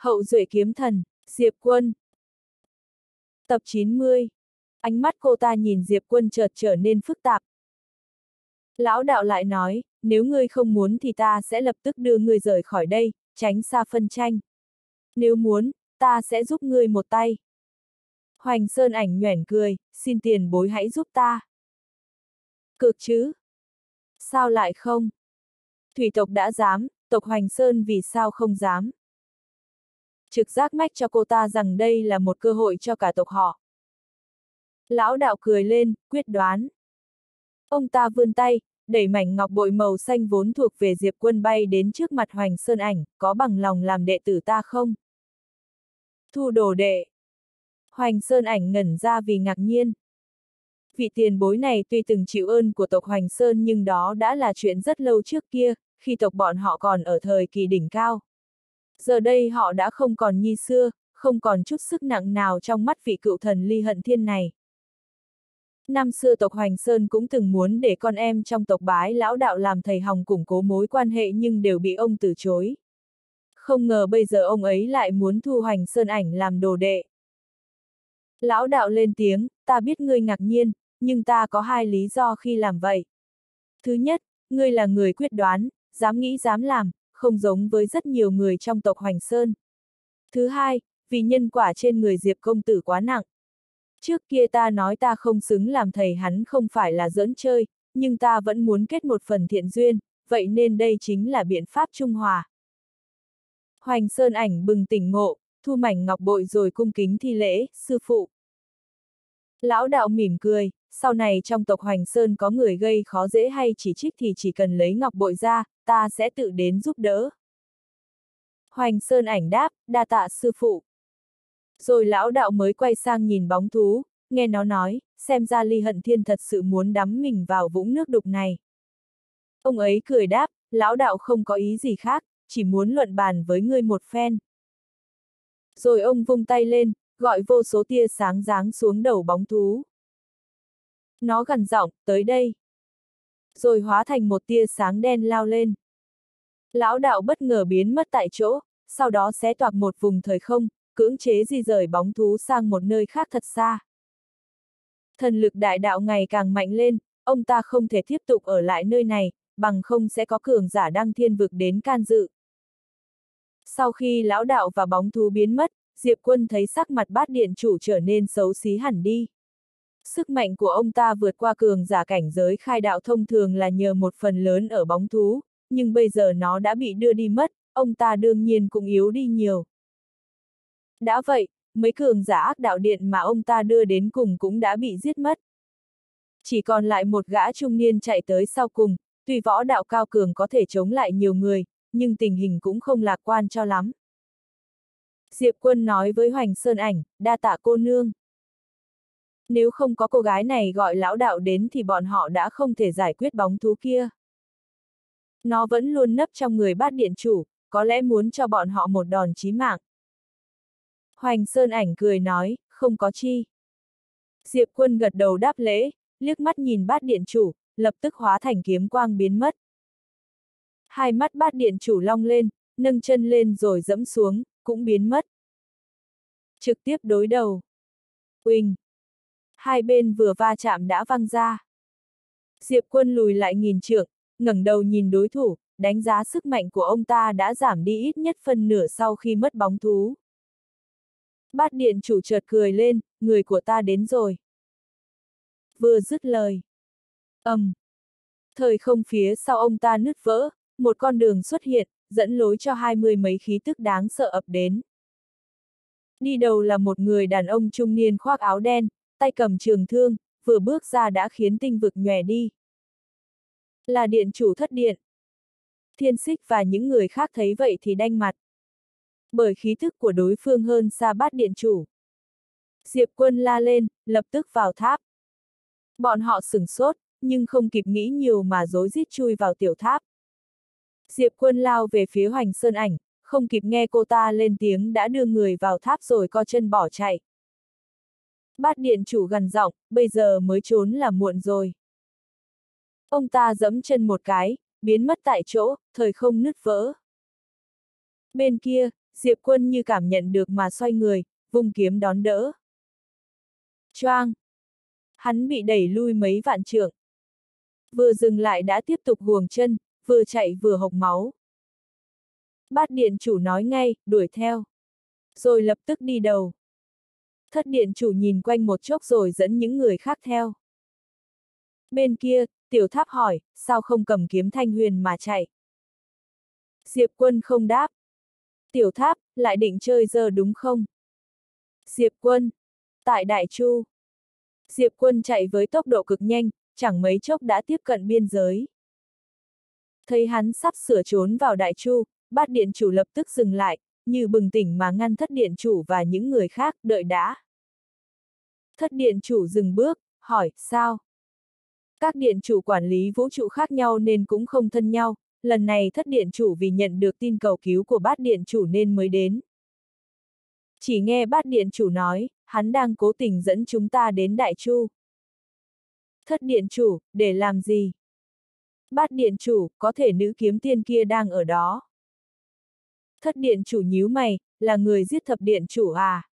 Hậu duệ kiếm thần, Diệp Quân. Tập 90. Ánh mắt cô ta nhìn Diệp Quân chợt trở nên phức tạp. Lão đạo lại nói, nếu ngươi không muốn thì ta sẽ lập tức đưa ngươi rời khỏi đây, tránh xa phân tranh. Nếu muốn, ta sẽ giúp ngươi một tay. Hoành Sơn ảnh nhoẻn cười, xin tiền bối hãy giúp ta. Cực chứ? Sao lại không? Thủy tộc đã dám, tộc Hoành Sơn vì sao không dám? Trực giác mách cho cô ta rằng đây là một cơ hội cho cả tộc họ. Lão đạo cười lên, quyết đoán. Ông ta vươn tay, đẩy mảnh ngọc bội màu xanh vốn thuộc về Diệp Quân bay đến trước mặt Hoành Sơn ảnh, có bằng lòng làm đệ tử ta không? Thu đồ đệ. Hoành Sơn ảnh ngẩn ra vì ngạc nhiên. Vị tiền bối này tuy từng chịu ơn của tộc Hoành Sơn nhưng đó đã là chuyện rất lâu trước kia, khi tộc bọn họ còn ở thời kỳ đỉnh cao. Giờ đây họ đã không còn như xưa, không còn chút sức nặng nào trong mắt vị cựu thần ly hận thiên này. Năm xưa tộc Hoành Sơn cũng từng muốn để con em trong tộc bái lão đạo làm thầy hòng củng cố mối quan hệ nhưng đều bị ông từ chối. Không ngờ bây giờ ông ấy lại muốn thu Hoành Sơn ảnh làm đồ đệ. Lão đạo lên tiếng, ta biết ngươi ngạc nhiên, nhưng ta có hai lý do khi làm vậy. Thứ nhất, ngươi là người quyết đoán, dám nghĩ dám làm, không giống với rất nhiều người trong tộc Hoành Sơn. Thứ hai, vì nhân quả trên người Diệp công tử quá nặng. Trước kia ta nói ta không xứng làm thầy hắn không phải là giỡn chơi, nhưng ta vẫn muốn kết một phần thiện duyên, vậy nên đây chính là biện pháp trung hòa. Hoành Sơn ảnh bừng tỉnh ngộ, thu mảnh ngọc bội rồi cung kính thi lễ, sư phụ. Lão đạo mỉm cười, sau này trong tộc Hoành Sơn có người gây khó dễ hay chỉ trích thì chỉ cần lấy ngọc bội ra, ta sẽ tự đến giúp đỡ. Hoành Sơn ảnh đáp, đa tạ sư phụ. Rồi lão đạo mới quay sang nhìn bóng thú, nghe nó nói, xem ra ly hận thiên thật sự muốn đắm mình vào vũng nước đục này. Ông ấy cười đáp, lão đạo không có ý gì khác, chỉ muốn luận bàn với ngươi một phen. Rồi ông vung tay lên, gọi vô số tia sáng giáng xuống đầu bóng thú. Nó gần giọng, tới đây. Rồi hóa thành một tia sáng đen lao lên. Lão đạo bất ngờ biến mất tại chỗ, sau đó xé toạc một vùng thời không, cưỡng chế di rời bóng thú sang một nơi khác thật xa. Thần lực đại đạo ngày càng mạnh lên, ông ta không thể tiếp tục ở lại nơi này, bằng không sẽ có cường giả đăng thiên vực đến can dự. Sau khi lão đạo và bóng thú biến mất, Diệp Quân thấy sắc mặt bát điện chủ trở nên xấu xí hẳn đi. Sức mạnh của ông ta vượt qua cường giả cảnh giới khai đạo thông thường là nhờ một phần lớn ở bóng thú, nhưng bây giờ nó đã bị đưa đi mất, ông ta đương nhiên cũng yếu đi nhiều. Đã vậy, mấy cường giả ác đạo điện mà ông ta đưa đến cùng cũng đã bị giết mất. Chỉ còn lại một gã trung niên chạy tới sau cùng, tuy võ đạo cao cường có thể chống lại nhiều người, nhưng tình hình cũng không lạc quan cho lắm. Diệp quân nói với Hoành Sơn Ảnh, đa tạ cô nương. Nếu không có cô gái này gọi lão đạo đến thì bọn họ đã không thể giải quyết bóng thú kia. Nó vẫn luôn nấp trong người bát điện chủ, có lẽ muốn cho bọn họ một đòn chí mạng. Hoành Sơn ảnh cười nói, không có chi. Diệp quân gật đầu đáp lễ, liếc mắt nhìn bát điện chủ, lập tức hóa thành kiếm quang biến mất. Hai mắt bát điện chủ long lên, nâng chân lên rồi dẫm xuống, cũng biến mất. Trực tiếp đối đầu. quỳnh Hai bên vừa va chạm đã văng ra. Diệp quân lùi lại nghìn trượng, ngẩng đầu nhìn đối thủ, đánh giá sức mạnh của ông ta đã giảm đi ít nhất phân nửa sau khi mất bóng thú. Bát điện chủ chợt cười lên, người của ta đến rồi. Vừa dứt lời. ầm, um. Thời không phía sau ông ta nứt vỡ, một con đường xuất hiện, dẫn lối cho hai mươi mấy khí tức đáng sợ ập đến. Đi đầu là một người đàn ông trung niên khoác áo đen, tay cầm trường thương, vừa bước ra đã khiến tinh vực nhòe đi. Là điện chủ thất điện. Thiên xích và những người khác thấy vậy thì đanh mặt. Bởi khí thức của đối phương hơn xa bát điện chủ. Diệp quân la lên, lập tức vào tháp. Bọn họ sửng sốt, nhưng không kịp nghĩ nhiều mà dối rít chui vào tiểu tháp. Diệp quân lao về phía hoành sơn ảnh, không kịp nghe cô ta lên tiếng đã đưa người vào tháp rồi co chân bỏ chạy. Bát điện chủ gần giọng, bây giờ mới trốn là muộn rồi. Ông ta dẫm chân một cái, biến mất tại chỗ, thời không nứt vỡ. Bên kia, Diệp Quân như cảm nhận được mà xoay người, vung kiếm đón đỡ. Choang! Hắn bị đẩy lui mấy vạn trượng. Vừa dừng lại đã tiếp tục guồng chân, vừa chạy vừa hộc máu. Bát điện chủ nói ngay, đuổi theo. Rồi lập tức đi đầu. Thất điện chủ nhìn quanh một chốc rồi dẫn những người khác theo. Bên kia, tiểu tháp hỏi, sao không cầm kiếm thanh huyền mà chạy? Diệp quân không đáp. Tiểu tháp, lại định chơi giờ đúng không? Diệp quân. Tại Đại Chu. Diệp quân chạy với tốc độ cực nhanh, chẳng mấy chốc đã tiếp cận biên giới. Thấy hắn sắp sửa trốn vào Đại Chu, bát điện chủ lập tức dừng lại, như bừng tỉnh mà ngăn thất điện chủ và những người khác, đợi đã. Thất điện chủ dừng bước, hỏi, sao? Các điện chủ quản lý vũ trụ khác nhau nên cũng không thân nhau, lần này thất điện chủ vì nhận được tin cầu cứu của bát điện chủ nên mới đến. Chỉ nghe bát điện chủ nói, hắn đang cố tình dẫn chúng ta đến Đại Chu. Thất điện chủ, để làm gì? Bát điện chủ, có thể nữ kiếm tiên kia đang ở đó. Thất điện chủ nhíu mày, là người giết thập điện chủ à?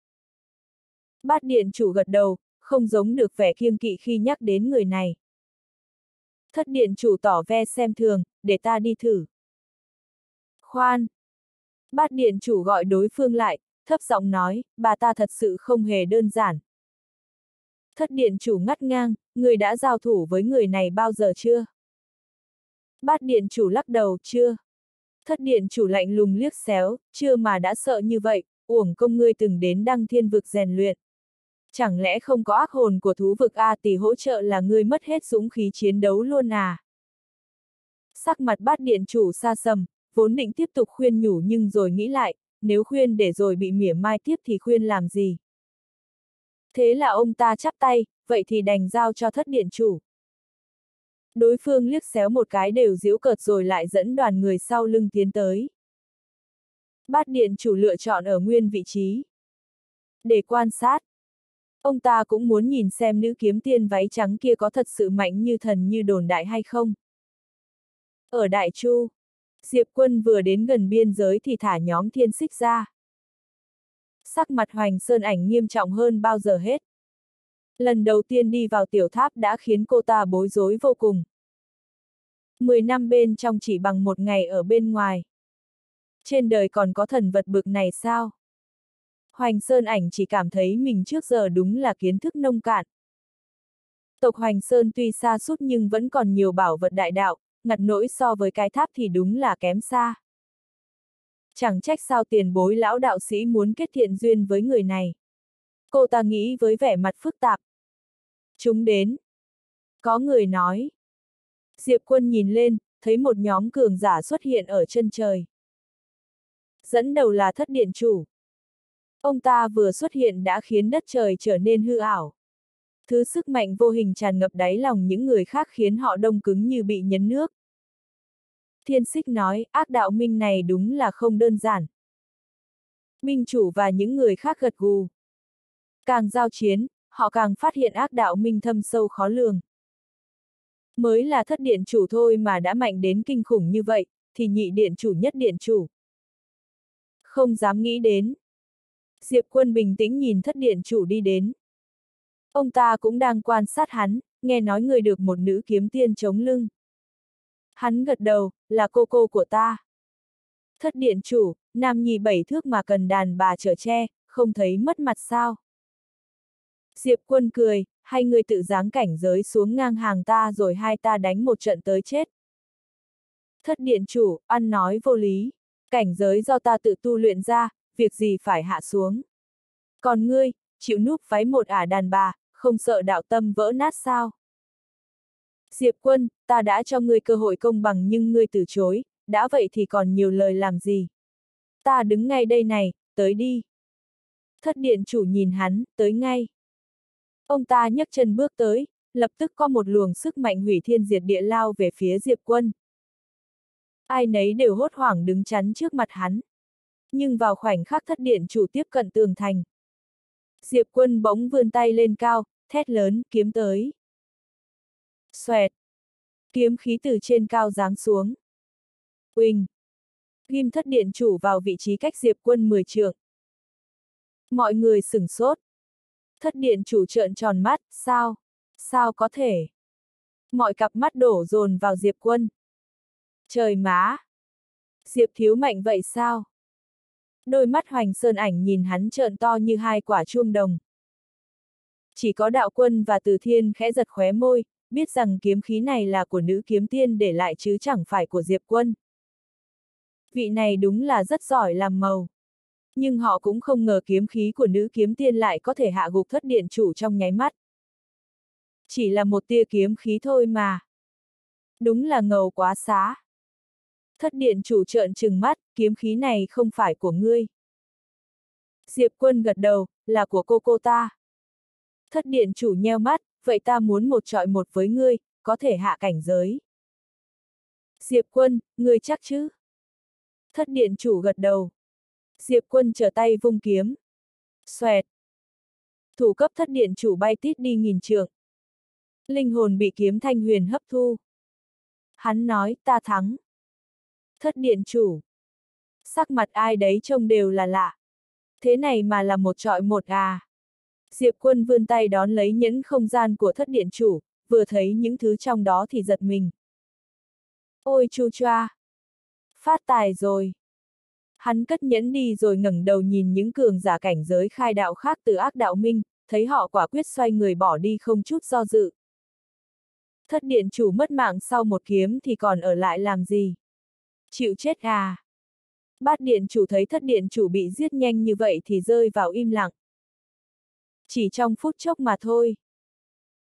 Bát điện chủ gật đầu, không giống được vẻ kiêng kỵ khi nhắc đến người này. Thất điện chủ tỏ ve xem thường, để ta đi thử. Khoan! Bát điện chủ gọi đối phương lại, thấp giọng nói, bà ta thật sự không hề đơn giản. Thất điện chủ ngắt ngang, người đã giao thủ với người này bao giờ chưa? Bát điện chủ lắc đầu, chưa. Thất điện chủ lạnh lùng liếc xéo, chưa mà đã sợ như vậy, uổng công ngươi từng đến đăng thiên vực rèn luyện. Chẳng lẽ không có ác hồn của thú vực A tỷ hỗ trợ là ngươi mất hết dũng khí chiến đấu luôn à? Sắc mặt bát điện chủ xa sầm, vốn định tiếp tục khuyên nhủ nhưng rồi nghĩ lại, nếu khuyên để rồi bị mỉa mai tiếp thì khuyên làm gì? Thế là ông ta chắp tay, vậy thì đành giao cho thất điện chủ. Đối phương liếc xéo một cái đều giễu cợt rồi lại dẫn đoàn người sau lưng tiến tới. Bát điện chủ lựa chọn ở nguyên vị trí. Để quan sát. Ông ta cũng muốn nhìn xem nữ kiếm tiên váy trắng kia có thật sự mạnh như thần như đồn đại hay không. Ở Đại Chu, Diệp quân vừa đến gần biên giới thì thả nhóm thiên xích ra. Sắc mặt hoành sơn ảnh nghiêm trọng hơn bao giờ hết. Lần đầu tiên đi vào tiểu tháp đã khiến cô ta bối rối vô cùng. Mười năm bên trong chỉ bằng một ngày ở bên ngoài. Trên đời còn có thần vật bực này sao? Hoành Sơn ảnh chỉ cảm thấy mình trước giờ đúng là kiến thức nông cạn. Tộc Hoành Sơn tuy xa suốt nhưng vẫn còn nhiều bảo vật đại đạo, ngặt nỗi so với cái tháp thì đúng là kém xa. Chẳng trách sao tiền bối lão đạo sĩ muốn kết thiện duyên với người này. Cô ta nghĩ với vẻ mặt phức tạp. Chúng đến. Có người nói. Diệp quân nhìn lên, thấy một nhóm cường giả xuất hiện ở chân trời. Dẫn đầu là thất điện chủ. Ông ta vừa xuất hiện đã khiến đất trời trở nên hư ảo. Thứ sức mạnh vô hình tràn ngập đáy lòng những người khác khiến họ đông cứng như bị nhấn nước. Thiên xích nói, ác đạo minh này đúng là không đơn giản. Minh chủ và những người khác gật gù. Càng giao chiến, họ càng phát hiện ác đạo minh thâm sâu khó lường. Mới là thất điện chủ thôi mà đã mạnh đến kinh khủng như vậy, thì nhị điện chủ nhất điện chủ. Không dám nghĩ đến. Diệp quân bình tĩnh nhìn thất điện chủ đi đến. Ông ta cũng đang quan sát hắn, nghe nói người được một nữ kiếm tiên chống lưng. Hắn gật đầu, là cô cô của ta. Thất điện chủ, nam nhi bảy thước mà cần đàn bà trở che, không thấy mất mặt sao. Diệp quân cười, hai người tự giáng cảnh giới xuống ngang hàng ta rồi hai ta đánh một trận tới chết. Thất điện chủ, ăn nói vô lý. Cảnh giới do ta tự tu luyện ra, việc gì phải hạ xuống. Còn ngươi, chịu núp váy một ả đàn bà, không sợ đạo tâm vỡ nát sao? Diệp quân, ta đã cho ngươi cơ hội công bằng nhưng ngươi từ chối, đã vậy thì còn nhiều lời làm gì? Ta đứng ngay đây này, tới đi. Thất điện chủ nhìn hắn, tới ngay. Ông ta nhấc chân bước tới, lập tức có một luồng sức mạnh hủy thiên diệt địa lao về phía Diệp quân. Ai nấy đều hốt hoảng đứng chắn trước mặt hắn. Nhưng vào khoảnh khắc thất điện chủ tiếp cận tường thành. Diệp quân bỗng vươn tay lên cao, thét lớn, kiếm tới. Xoẹt. Kiếm khí từ trên cao giáng xuống. Uỳnh. ghim thất điện chủ vào vị trí cách Diệp quân 10 trượng. Mọi người sửng sốt. Thất điện chủ trợn tròn mắt, sao? Sao có thể? Mọi cặp mắt đổ dồn vào Diệp quân. Trời má! Diệp thiếu mạnh vậy sao? Đôi mắt hoành sơn ảnh nhìn hắn trợn to như hai quả chuông đồng. Chỉ có đạo quân và từ thiên khẽ giật khóe môi, biết rằng kiếm khí này là của nữ kiếm tiên để lại chứ chẳng phải của Diệp quân. Vị này đúng là rất giỏi làm màu. Nhưng họ cũng không ngờ kiếm khí của nữ kiếm tiên lại có thể hạ gục thất điện chủ trong nháy mắt. Chỉ là một tia kiếm khí thôi mà. Đúng là ngầu quá xá. Thất điện chủ trợn trừng mắt, kiếm khí này không phải của ngươi. Diệp quân gật đầu, là của cô cô ta. Thất điện chủ nheo mắt, vậy ta muốn một trọi một với ngươi, có thể hạ cảnh giới. Diệp quân, ngươi chắc chứ? Thất điện chủ gật đầu. Diệp quân trở tay vung kiếm. Xoẹt. Thủ cấp thất điện chủ bay tít đi nghìn trượng. Linh hồn bị kiếm thanh huyền hấp thu. Hắn nói, ta thắng. Thất điện chủ. Sắc mặt ai đấy trông đều là lạ. Thế này mà là một trọi một à. Diệp quân vươn tay đón lấy nhẫn không gian của thất điện chủ, vừa thấy những thứ trong đó thì giật mình. Ôi chu choa! Phát tài rồi! Hắn cất nhẫn đi rồi ngẩng đầu nhìn những cường giả cảnh giới khai đạo khác từ ác đạo minh, thấy họ quả quyết xoay người bỏ đi không chút do dự. Thất điện chủ mất mạng sau một kiếm thì còn ở lại làm gì? Chịu chết à? Bát điện chủ thấy thất điện chủ bị giết nhanh như vậy thì rơi vào im lặng. Chỉ trong phút chốc mà thôi.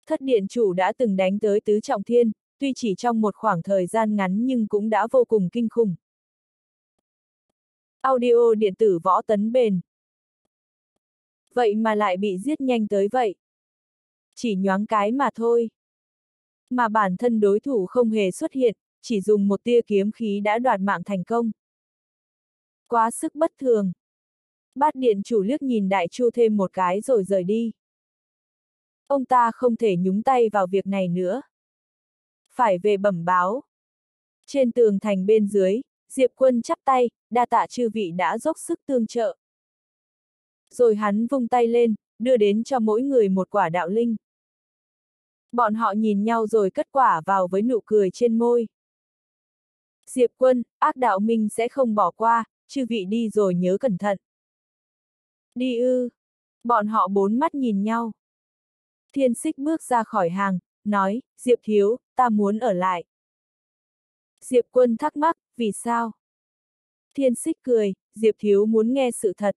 Thất điện chủ đã từng đánh tới tứ trọng thiên, tuy chỉ trong một khoảng thời gian ngắn nhưng cũng đã vô cùng kinh khủng. Audio điện tử võ tấn bền. Vậy mà lại bị giết nhanh tới vậy. Chỉ nhoáng cái mà thôi. Mà bản thân đối thủ không hề xuất hiện, chỉ dùng một tia kiếm khí đã đoạt mạng thành công. Quá sức bất thường. Bát điện chủ liếc nhìn đại chu thêm một cái rồi rời đi. Ông ta không thể nhúng tay vào việc này nữa. Phải về bẩm báo. Trên tường thành bên dưới, Diệp quân chắp tay, đa tạ chư vị đã dốc sức tương trợ. Rồi hắn vung tay lên, đưa đến cho mỗi người một quả đạo linh. Bọn họ nhìn nhau rồi cất quả vào với nụ cười trên môi. Diệp quân, ác đạo minh sẽ không bỏ qua, chư vị đi rồi nhớ cẩn thận. Đi ư. Bọn họ bốn mắt nhìn nhau. Thiên xích bước ra khỏi hàng, nói, Diệp thiếu, ta muốn ở lại. Diệp quân thắc mắc, vì sao? Thiên xích cười, Diệp thiếu muốn nghe sự thật.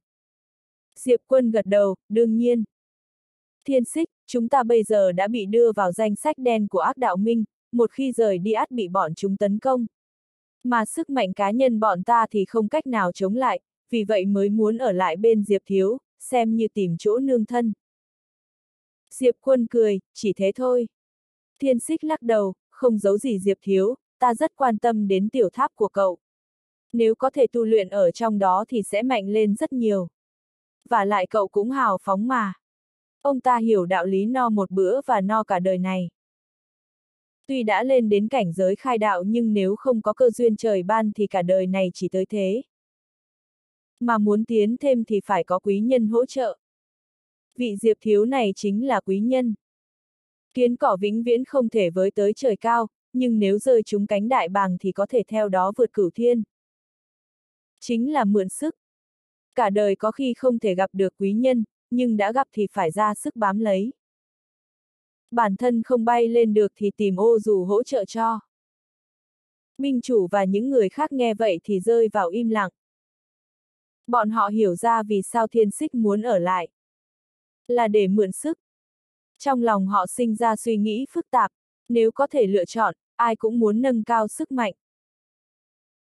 Diệp quân gật đầu, đương nhiên. Thiên xích, chúng ta bây giờ đã bị đưa vào danh sách đen của ác đạo minh, một khi rời đi át bị bọn chúng tấn công. Mà sức mạnh cá nhân bọn ta thì không cách nào chống lại, vì vậy mới muốn ở lại bên Diệp Thiếu, xem như tìm chỗ nương thân. Diệp Quân cười, chỉ thế thôi. Thiên xích lắc đầu, không giấu gì Diệp Thiếu, ta rất quan tâm đến tiểu tháp của cậu. Nếu có thể tu luyện ở trong đó thì sẽ mạnh lên rất nhiều. Và lại cậu cũng hào phóng mà. Ông ta hiểu đạo lý no một bữa và no cả đời này. Tuy đã lên đến cảnh giới khai đạo nhưng nếu không có cơ duyên trời ban thì cả đời này chỉ tới thế. Mà muốn tiến thêm thì phải có quý nhân hỗ trợ. Vị diệp thiếu này chính là quý nhân. Kiến cỏ vĩnh viễn không thể với tới trời cao, nhưng nếu rơi chúng cánh đại bàng thì có thể theo đó vượt cửu thiên. Chính là mượn sức. Cả đời có khi không thể gặp được quý nhân, nhưng đã gặp thì phải ra sức bám lấy. Bản thân không bay lên được thì tìm ô dù hỗ trợ cho. Minh chủ và những người khác nghe vậy thì rơi vào im lặng. Bọn họ hiểu ra vì sao thiên xích muốn ở lại. Là để mượn sức. Trong lòng họ sinh ra suy nghĩ phức tạp, nếu có thể lựa chọn, ai cũng muốn nâng cao sức mạnh.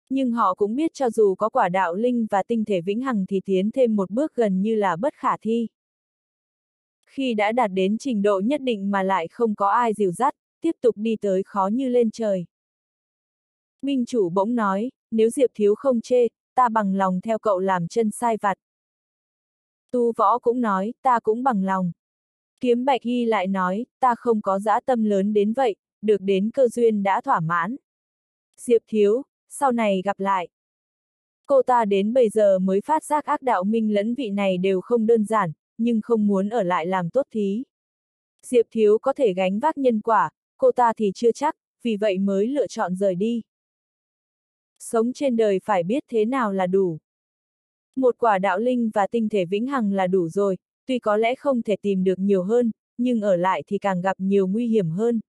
Nhưng họ cũng biết cho dù có quả đạo linh và tinh thể vĩnh hằng thì tiến thêm một bước gần như là bất khả thi. Khi đã đạt đến trình độ nhất định mà lại không có ai dìu dắt, tiếp tục đi tới khó như lên trời. Minh chủ bỗng nói, nếu Diệp Thiếu không chê, ta bằng lòng theo cậu làm chân sai vặt. Tu võ cũng nói, ta cũng bằng lòng. Kiếm Bạch y lại nói, ta không có dã tâm lớn đến vậy, được đến cơ duyên đã thỏa mãn. Diệp Thiếu, sau này gặp lại. Cô ta đến bây giờ mới phát giác ác đạo minh lẫn vị này đều không đơn giản, nhưng không muốn ở lại làm tốt thí. Diệp Thiếu có thể gánh vác nhân quả, cô ta thì chưa chắc, vì vậy mới lựa chọn rời đi. Sống trên đời phải biết thế nào là đủ. Một quả đạo linh và tinh thể vĩnh hằng là đủ rồi, tuy có lẽ không thể tìm được nhiều hơn, nhưng ở lại thì càng gặp nhiều nguy hiểm hơn.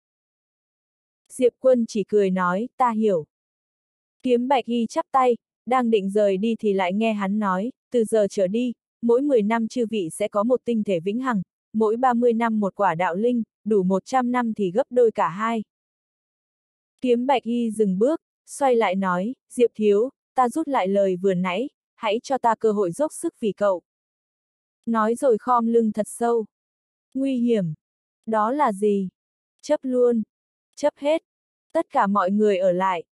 Diệp quân chỉ cười nói, ta hiểu. Kiếm bạch y chắp tay, đang định rời đi thì lại nghe hắn nói, từ giờ trở đi, mỗi 10 năm chư vị sẽ có một tinh thể vĩnh hằng, mỗi 30 năm một quả đạo linh, đủ 100 năm thì gấp đôi cả hai. Kiếm bạch y dừng bước, xoay lại nói, Diệp thiếu, ta rút lại lời vừa nãy, hãy cho ta cơ hội dốc sức vì cậu. Nói rồi khom lưng thật sâu. Nguy hiểm. Đó là gì? Chấp luôn. Chấp hết. Tất cả mọi người ở lại.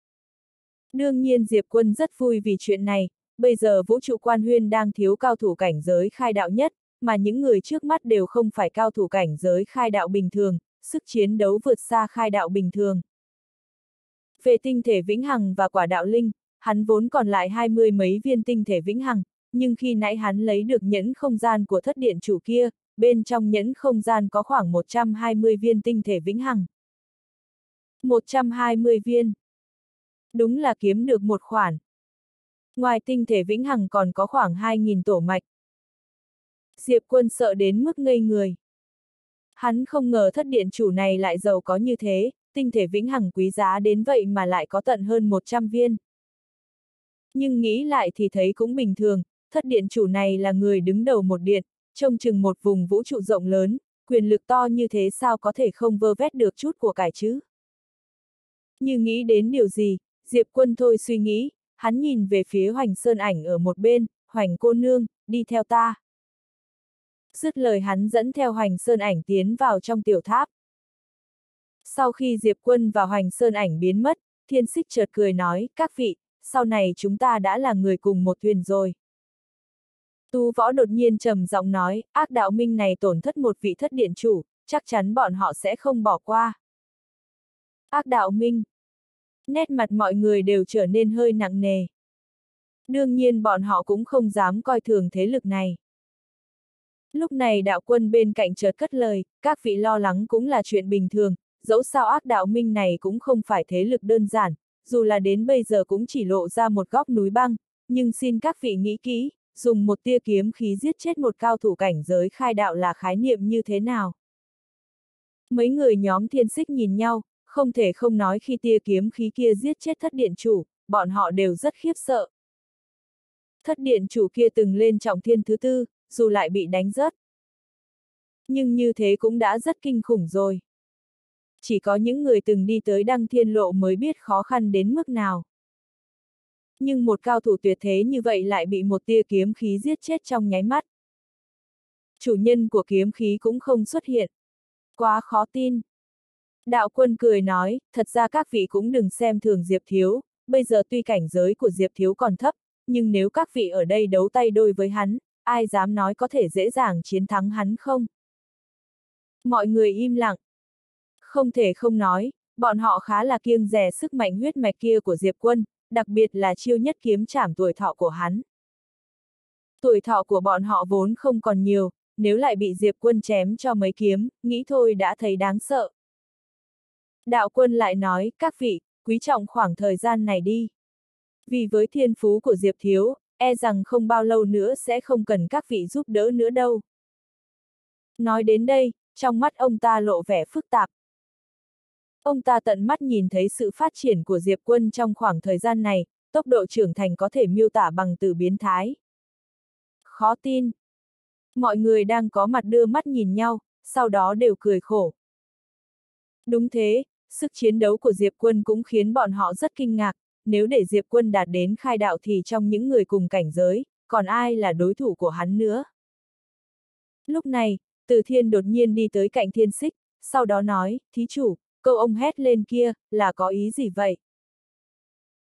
Đương nhiên Diệp Quân rất vui vì chuyện này, bây giờ vũ trụ quan huyên đang thiếu cao thủ cảnh giới khai đạo nhất, mà những người trước mắt đều không phải cao thủ cảnh giới khai đạo bình thường, sức chiến đấu vượt xa khai đạo bình thường. Về tinh thể vĩnh hằng và quả đạo linh, hắn vốn còn lại hai mươi mấy viên tinh thể vĩnh hằng, nhưng khi nãy hắn lấy được nhẫn không gian của thất điện chủ kia, bên trong nhẫn không gian có khoảng 120 viên tinh thể vĩnh hằng. 120 viên. Đúng là kiếm được một khoản. Ngoài tinh thể vĩnh hằng còn có khoảng 2.000 tổ mạch. Diệp quân sợ đến mức ngây người. Hắn không ngờ thất điện chủ này lại giàu có như thế, tinh thể vĩnh hằng quý giá đến vậy mà lại có tận hơn 100 viên. Nhưng nghĩ lại thì thấy cũng bình thường, thất điện chủ này là người đứng đầu một điện, trông chừng một vùng vũ trụ rộng lớn, quyền lực to như thế sao có thể không vơ vét được chút của cải chứ? Như nghĩ đến điều gì, Diệp quân thôi suy nghĩ, hắn nhìn về phía Hoành Sơn ảnh ở một bên, Hoành cô nương, đi theo ta. Dứt lời hắn dẫn theo Hoành Sơn ảnh tiến vào trong tiểu tháp. Sau khi Diệp quân và Hoành Sơn ảnh biến mất, thiên xích chợt cười nói, các vị, sau này chúng ta đã là người cùng một thuyền rồi. Tu võ đột nhiên trầm giọng nói, ác đạo minh này tổn thất một vị thất điện chủ, chắc chắn bọn họ sẽ không bỏ qua. Ác đạo minh. Nét mặt mọi người đều trở nên hơi nặng nề. Đương nhiên bọn họ cũng không dám coi thường thế lực này. Lúc này đạo quân bên cạnh chợt cất lời, các vị lo lắng cũng là chuyện bình thường, dẫu sao ác đạo minh này cũng không phải thế lực đơn giản, dù là đến bây giờ cũng chỉ lộ ra một góc núi băng, nhưng xin các vị nghĩ kỹ, dùng một tia kiếm khí giết chết một cao thủ cảnh giới khai đạo là khái niệm như thế nào. Mấy người nhóm thiên xích nhìn nhau, không thể không nói khi tia kiếm khí kia giết chết thất điện chủ, bọn họ đều rất khiếp sợ. Thất điện chủ kia từng lên trọng thiên thứ tư, dù lại bị đánh rớt. Nhưng như thế cũng đã rất kinh khủng rồi. Chỉ có những người từng đi tới đăng thiên lộ mới biết khó khăn đến mức nào. Nhưng một cao thủ tuyệt thế như vậy lại bị một tia kiếm khí giết chết trong nháy mắt. Chủ nhân của kiếm khí cũng không xuất hiện. Quá khó tin. Đạo quân cười nói, thật ra các vị cũng đừng xem thường Diệp Thiếu, bây giờ tuy cảnh giới của Diệp Thiếu còn thấp, nhưng nếu các vị ở đây đấu tay đôi với hắn, ai dám nói có thể dễ dàng chiến thắng hắn không? Mọi người im lặng. Không thể không nói, bọn họ khá là kiêng rè sức mạnh huyết mạch kia của Diệp Quân, đặc biệt là chiêu nhất kiếm chảm tuổi thọ của hắn. Tuổi thọ của bọn họ vốn không còn nhiều, nếu lại bị Diệp Quân chém cho mấy kiếm, nghĩ thôi đã thấy đáng sợ. Đạo quân lại nói, các vị, quý trọng khoảng thời gian này đi. Vì với thiên phú của Diệp Thiếu, e rằng không bao lâu nữa sẽ không cần các vị giúp đỡ nữa đâu. Nói đến đây, trong mắt ông ta lộ vẻ phức tạp. Ông ta tận mắt nhìn thấy sự phát triển của Diệp Quân trong khoảng thời gian này, tốc độ trưởng thành có thể miêu tả bằng từ biến thái. Khó tin. Mọi người đang có mặt đưa mắt nhìn nhau, sau đó đều cười khổ. Đúng thế, sức chiến đấu của Diệp Quân cũng khiến bọn họ rất kinh ngạc, nếu để Diệp Quân đạt đến khai đạo thì trong những người cùng cảnh giới, còn ai là đối thủ của hắn nữa. Lúc này, Từ Thiên đột nhiên đi tới cạnh Thiên Xích, sau đó nói, thí chủ, câu ông hét lên kia, là có ý gì vậy?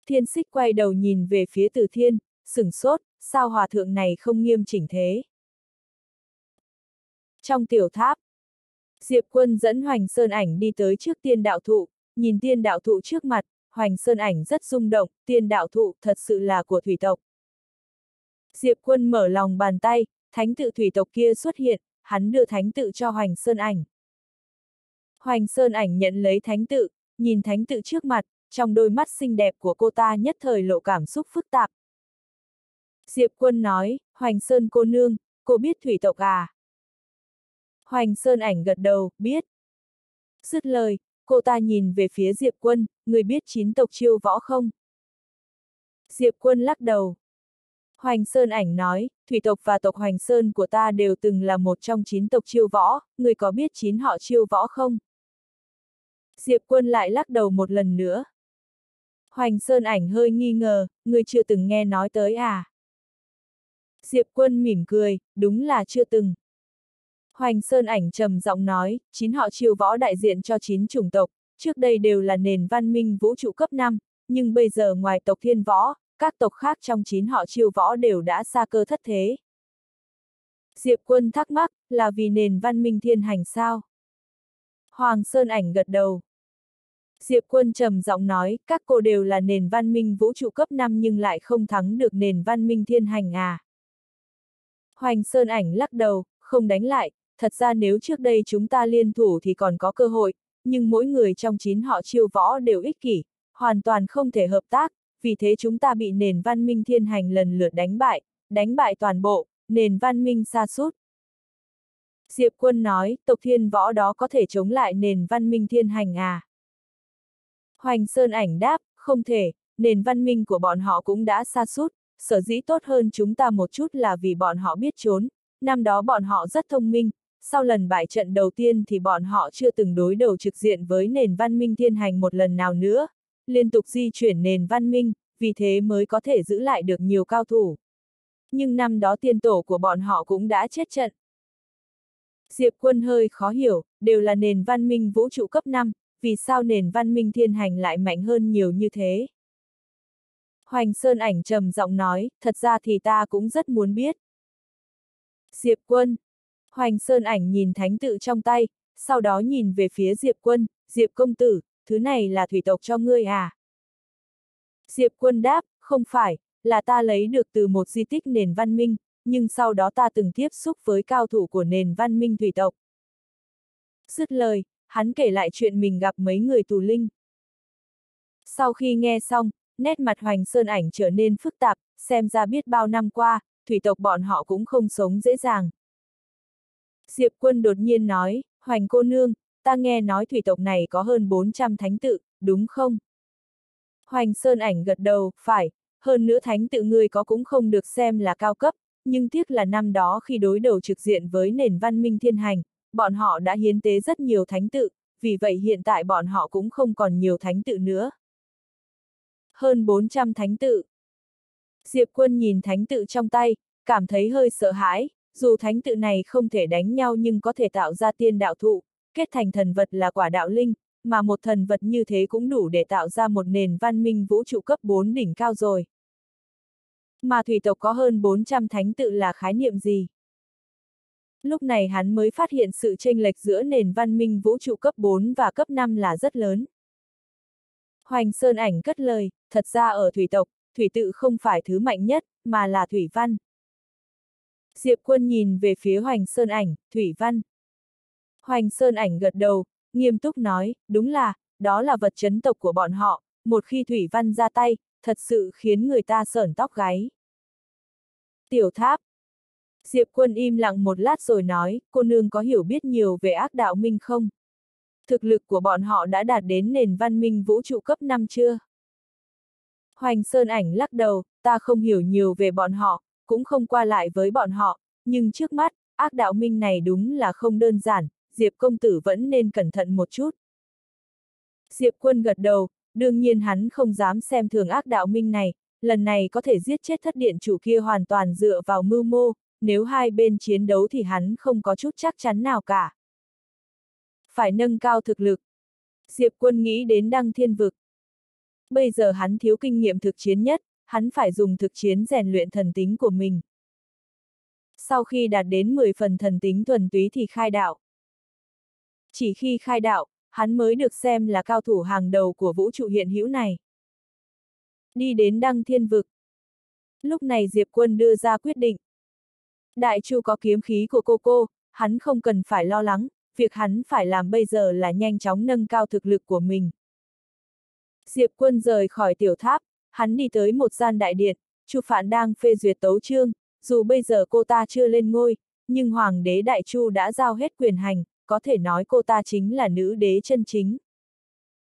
Thiên Xích quay đầu nhìn về phía Từ Thiên, sửng sốt, sao hòa thượng này không nghiêm chỉnh thế? Trong tiểu tháp, Diệp Quân dẫn Hoành Sơn ảnh đi tới trước tiên đạo thụ, nhìn tiên đạo thụ trước mặt, Hoành Sơn ảnh rất rung động, tiên đạo thụ thật sự là của thủy tộc. Diệp quân mở lòng bàn tay, thánh tự thủy tộc kia xuất hiện, hắn đưa thánh tự cho Hoành Sơn ảnh. Hoành Sơn ảnh nhận lấy thánh tự, nhìn thánh tự trước mặt, trong đôi mắt xinh đẹp của cô ta nhất thời lộ cảm xúc phức tạp. Diệp quân nói, Hoành Sơn cô nương, cô biết thủy tộc à? Hoành Sơn ảnh gật đầu, biết. Dứt lời, cô ta nhìn về phía Diệp quân, người biết chín tộc chiêu võ không? Diệp quân lắc đầu. Hoành Sơn ảnh nói, thủy tộc và tộc Hoành Sơn của ta đều từng là một trong chín tộc chiêu võ, người có biết chín họ chiêu võ không? Diệp quân lại lắc đầu một lần nữa. Hoành Sơn ảnh hơi nghi ngờ, người chưa từng nghe nói tới à? Diệp quân mỉm cười, đúng là chưa từng. Hoành Sơn ảnh trầm giọng nói, chín họ chiêu võ đại diện cho chín chủng tộc, trước đây đều là nền văn minh vũ trụ cấp 5, nhưng bây giờ ngoài tộc thiên võ, các tộc khác trong chín họ chiêu võ đều đã xa cơ thất thế. Diệp quân thắc mắc, là vì nền văn minh thiên hành sao? Hoàng Sơn ảnh gật đầu. Diệp quân trầm giọng nói, các cô đều là nền văn minh vũ trụ cấp 5 nhưng lại không thắng được nền văn minh thiên hành à. Hoành Sơn ảnh lắc đầu, không đánh lại, thật ra nếu trước đây chúng ta liên thủ thì còn có cơ hội, nhưng mỗi người trong chín họ chiêu võ đều ích kỷ, hoàn toàn không thể hợp tác, vì thế chúng ta bị nền văn minh thiên hành lần lượt đánh bại, đánh bại toàn bộ, nền văn minh xa sút Diệp quân nói, tộc thiên võ đó có thể chống lại nền văn minh thiên hành à? Hoành Sơn ảnh đáp, không thể, nền văn minh của bọn họ cũng đã xa sút sở dĩ tốt hơn chúng ta một chút là vì bọn họ biết trốn, năm đó bọn họ rất thông minh, sau lần bại trận đầu tiên thì bọn họ chưa từng đối đầu trực diện với nền văn minh thiên hành một lần nào nữa, liên tục di chuyển nền văn minh, vì thế mới có thể giữ lại được nhiều cao thủ. Nhưng năm đó tiên tổ của bọn họ cũng đã chết trận. Diệp quân hơi khó hiểu, đều là nền văn minh vũ trụ cấp 5, vì sao nền văn minh thiên hành lại mạnh hơn nhiều như thế? Hoành Sơn ảnh trầm giọng nói, thật ra thì ta cũng rất muốn biết. Diệp quân. Hoành Sơn ảnh nhìn thánh tự trong tay, sau đó nhìn về phía Diệp quân, Diệp công tử, thứ này là thủy tộc cho ngươi à? Diệp quân đáp, không phải, là ta lấy được từ một di tích nền văn minh, nhưng sau đó ta từng tiếp xúc với cao thủ của nền văn minh thủy tộc. Dứt lời, hắn kể lại chuyện mình gặp mấy người tù linh. Sau khi nghe xong, nét mặt Hoành Sơn ảnh trở nên phức tạp, xem ra biết bao năm qua, thủy tộc bọn họ cũng không sống dễ dàng. Diệp quân đột nhiên nói, Hoành cô nương, ta nghe nói thủy tộc này có hơn 400 thánh tự, đúng không? Hoành Sơn ảnh gật đầu, phải, hơn nữa thánh tự ngươi có cũng không được xem là cao cấp, nhưng tiếc là năm đó khi đối đầu trực diện với nền văn minh thiên hành, bọn họ đã hiến tế rất nhiều thánh tự, vì vậy hiện tại bọn họ cũng không còn nhiều thánh tự nữa. Hơn 400 thánh tự. Diệp quân nhìn thánh tự trong tay, cảm thấy hơi sợ hãi, dù thánh tự này không thể đánh nhau nhưng có thể tạo ra tiên đạo thụ, kết thành thần vật là quả đạo linh, mà một thần vật như thế cũng đủ để tạo ra một nền văn minh vũ trụ cấp 4 đỉnh cao rồi. Mà thủy tộc có hơn 400 thánh tự là khái niệm gì? Lúc này hắn mới phát hiện sự chênh lệch giữa nền văn minh vũ trụ cấp 4 và cấp 5 là rất lớn. Hoành Sơn ảnh cất lời, thật ra ở thủy tộc, thủy tự không phải thứ mạnh nhất, mà là thủy văn. Diệp quân nhìn về phía Hoành Sơn ảnh, thủy văn. Hoành Sơn ảnh gật đầu, nghiêm túc nói, đúng là, đó là vật chấn tộc của bọn họ, một khi thủy văn ra tay, thật sự khiến người ta sởn tóc gáy. Tiểu tháp. Diệp quân im lặng một lát rồi nói, cô nương có hiểu biết nhiều về ác đạo minh không? Thực lực của bọn họ đã đạt đến nền văn minh vũ trụ cấp 5 chưa? Hoành Sơn ảnh lắc đầu, ta không hiểu nhiều về bọn họ, cũng không qua lại với bọn họ, nhưng trước mắt, ác đạo minh này đúng là không đơn giản, Diệp công tử vẫn nên cẩn thận một chút. Diệp quân gật đầu, đương nhiên hắn không dám xem thường ác đạo minh này, lần này có thể giết chết thất điện chủ kia hoàn toàn dựa vào mưu mô, nếu hai bên chiến đấu thì hắn không có chút chắc chắn nào cả. Phải nâng cao thực lực. Diệp quân nghĩ đến đăng thiên vực. Bây giờ hắn thiếu kinh nghiệm thực chiến nhất, hắn phải dùng thực chiến rèn luyện thần tính của mình. Sau khi đạt đến 10 phần thần tính thuần túy thì khai đạo. Chỉ khi khai đạo, hắn mới được xem là cao thủ hàng đầu của vũ trụ hiện hữu này. Đi đến đăng thiên vực. Lúc này Diệp Quân đưa ra quyết định. Đại Chu có kiếm khí của cô cô, hắn không cần phải lo lắng, việc hắn phải làm bây giờ là nhanh chóng nâng cao thực lực của mình. Diệp Quân rời khỏi tiểu tháp, hắn đi tới một gian đại điện, Chu Phạn đang phê duyệt tấu chương, dù bây giờ cô ta chưa lên ngôi, nhưng Hoàng đế Đại Chu đã giao hết quyền hành, có thể nói cô ta chính là nữ đế chân chính.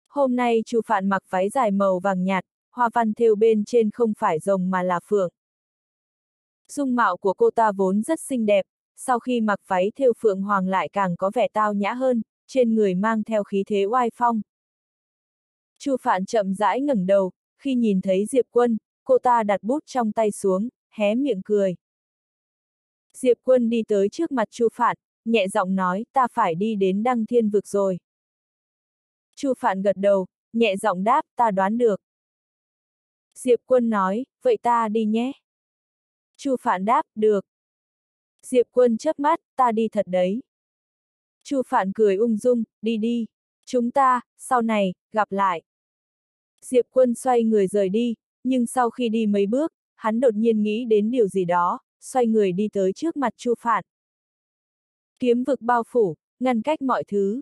Hôm nay Chu Phạn mặc váy dài màu vàng nhạt, hoa văn thêu bên trên không phải rồng mà là phượng. Dung mạo của cô ta vốn rất xinh đẹp, sau khi mặc váy thêu phượng hoàng lại càng có vẻ tao nhã hơn, trên người mang theo khí thế oai phong. Chu Phạn chậm rãi ngẩng đầu, khi nhìn thấy Diệp Quân, cô ta đặt bút trong tay xuống, hé miệng cười. Diệp Quân đi tới trước mặt Chu Phạn, nhẹ giọng nói, ta phải đi đến Đăng Thiên vực rồi. Chu Phạn gật đầu, nhẹ giọng đáp, ta đoán được. Diệp Quân nói, vậy ta đi nhé. Chu Phạn đáp, được. Diệp Quân chớp mắt, ta đi thật đấy. Chu Phạn cười ung dung, đi đi. Chúng ta, sau này, gặp lại. Diệp Quân xoay người rời đi, nhưng sau khi đi mấy bước, hắn đột nhiên nghĩ đến điều gì đó, xoay người đi tới trước mặt Chu Phạn. Kiếm vực bao phủ, ngăn cách mọi thứ.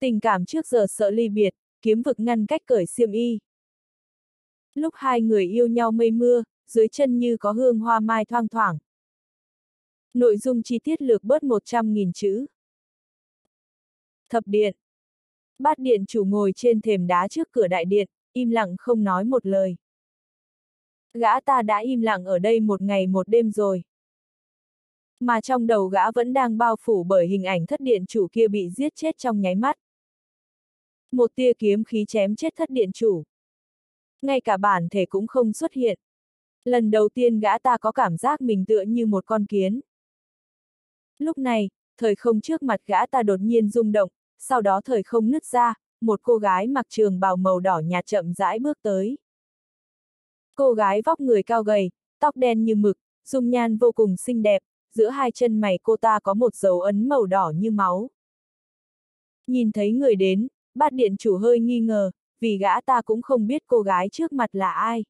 Tình cảm trước giờ sợ ly biệt, kiếm vực ngăn cách cởi xiêm y. Lúc hai người yêu nhau mây mưa, dưới chân như có hương hoa mai thoang thoảng. Nội dung chi tiết lược bớt 100.000 chữ. Thập điện. Bát điện chủ ngồi trên thềm đá trước cửa đại điện, im lặng không nói một lời. Gã ta đã im lặng ở đây một ngày một đêm rồi. Mà trong đầu gã vẫn đang bao phủ bởi hình ảnh thất điện chủ kia bị giết chết trong nháy mắt. Một tia kiếm khí chém chết thất điện chủ. Ngay cả bản thể cũng không xuất hiện. Lần đầu tiên gã ta có cảm giác mình tựa như một con kiến. Lúc này, thời không trước mặt gã ta đột nhiên rung động, sau đó thời không nứt ra, một cô gái mặc trường bào màu đỏ nhạt chậm rãi bước tới. Cô gái vóc người cao gầy, tóc đen như mực, dung nhan vô cùng xinh đẹp, giữa hai chân mày cô ta có một dấu ấn màu đỏ như máu. Nhìn thấy người đến, bát điện chủ hơi nghi ngờ, vì gã ta cũng không biết cô gái trước mặt là ai.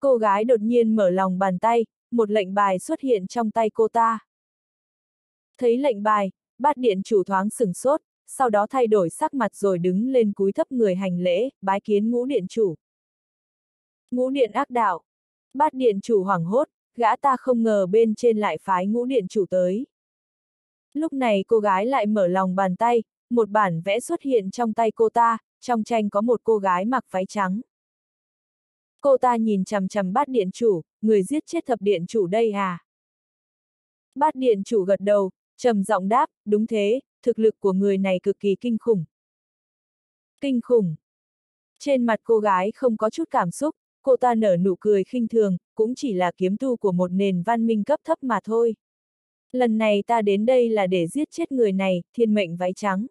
Cô gái đột nhiên mở lòng bàn tay, một lệnh bài xuất hiện trong tay cô ta. Thấy lệnh bài, bát điện chủ thoáng sửng sốt, sau đó thay đổi sắc mặt rồi đứng lên cúi thấp người hành lễ, bái kiến ngũ điện chủ. Ngũ điện ác đạo. Bát điện chủ hoảng hốt, gã ta không ngờ bên trên lại phái ngũ điện chủ tới. Lúc này cô gái lại mở lòng bàn tay, một bản vẽ xuất hiện trong tay cô ta, trong tranh có một cô gái mặc váy trắng. Cô ta nhìn chằm chằm bát điện chủ, người giết chết thập điện chủ đây à? Bát điện chủ gật đầu, trầm giọng đáp, đúng thế, thực lực của người này cực kỳ kinh khủng. Kinh khủng. Trên mặt cô gái không có chút cảm xúc, cô ta nở nụ cười khinh thường, cũng chỉ là kiếm tu của một nền văn minh cấp thấp mà thôi. Lần này ta đến đây là để giết chết người này, thiên mệnh váy trắng.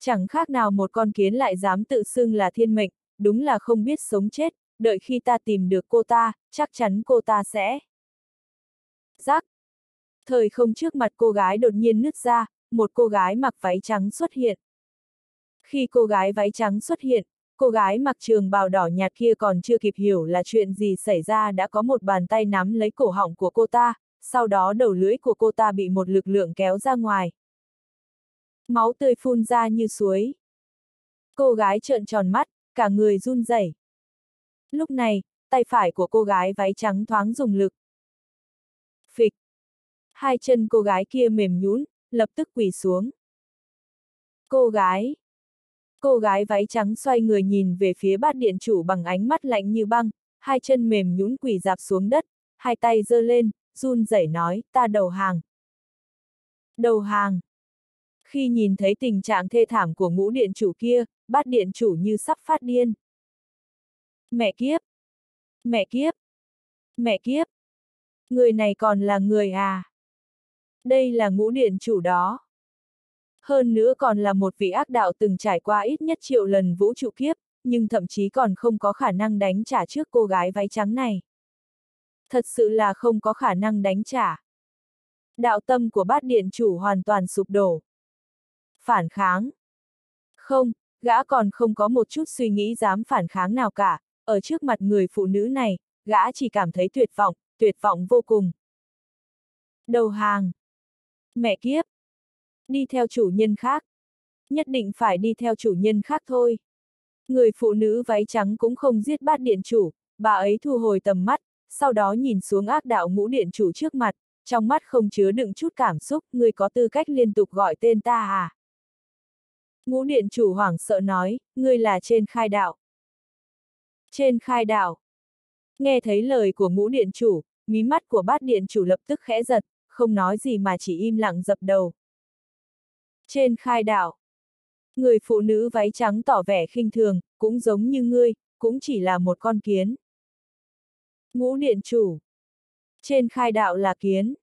Chẳng khác nào một con kiến lại dám tự xưng là thiên mệnh, đúng là không biết sống chết, đợi khi ta tìm được cô ta, chắc chắn cô ta sẽ. Giác. Thời không trước mặt cô gái đột nhiên nứt ra, một cô gái mặc váy trắng xuất hiện. Khi cô gái váy trắng xuất hiện, cô gái mặc trường bào đỏ nhạt kia còn chưa kịp hiểu là chuyện gì xảy ra đã có một bàn tay nắm lấy cổ họng của cô ta, sau đó đầu lưỡi của cô ta bị một lực lượng kéo ra ngoài. Máu tươi phun ra như suối. Cô gái trợn tròn mắt, cả người run rẩy. Lúc này, tay phải của cô gái váy trắng thoáng dùng lực. Hai chân cô gái kia mềm nhũn, lập tức quỳ xuống. Cô gái. Cô gái váy trắng xoay người nhìn về phía bát điện chủ bằng ánh mắt lạnh như băng, hai chân mềm nhũn quỳ dạp xuống đất, hai tay giơ lên, run rẩy nói, ta đầu hàng. Đầu hàng. Khi nhìn thấy tình trạng thê thảm của ngũ điện chủ kia, bát điện chủ như sắp phát điên. Mẹ kiếp! Mẹ kiếp! Mẹ kiếp! Người này còn là người à? Đây là ngũ điện chủ đó. Hơn nữa còn là một vị ác đạo từng trải qua ít nhất triệu lần vũ trụ kiếp, nhưng thậm chí còn không có khả năng đánh trả trước cô gái váy trắng này. Thật sự là không có khả năng đánh trả. Đạo tâm của bát điện chủ hoàn toàn sụp đổ. Phản kháng. Không, gã còn không có một chút suy nghĩ dám phản kháng nào cả, ở trước mặt người phụ nữ này, gã chỉ cảm thấy tuyệt vọng, tuyệt vọng vô cùng. Đầu hàng. Mẹ kiếp. Đi theo chủ nhân khác. Nhất định phải đi theo chủ nhân khác thôi. Người phụ nữ váy trắng cũng không giết bát điện chủ, bà ấy thu hồi tầm mắt, sau đó nhìn xuống ác đạo ngũ điện chủ trước mặt, trong mắt không chứa đựng chút cảm xúc, người có tư cách liên tục gọi tên ta à? Ngũ điện chủ hoảng sợ nói, ngươi là trên khai đạo. Trên khai đạo. Nghe thấy lời của ngũ điện chủ, mí mắt của bát điện chủ lập tức khẽ giật, không nói gì mà chỉ im lặng dập đầu. Trên khai đạo. Người phụ nữ váy trắng tỏ vẻ khinh thường, cũng giống như ngươi, cũng chỉ là một con kiến. Ngũ điện chủ. Trên khai đạo là kiến.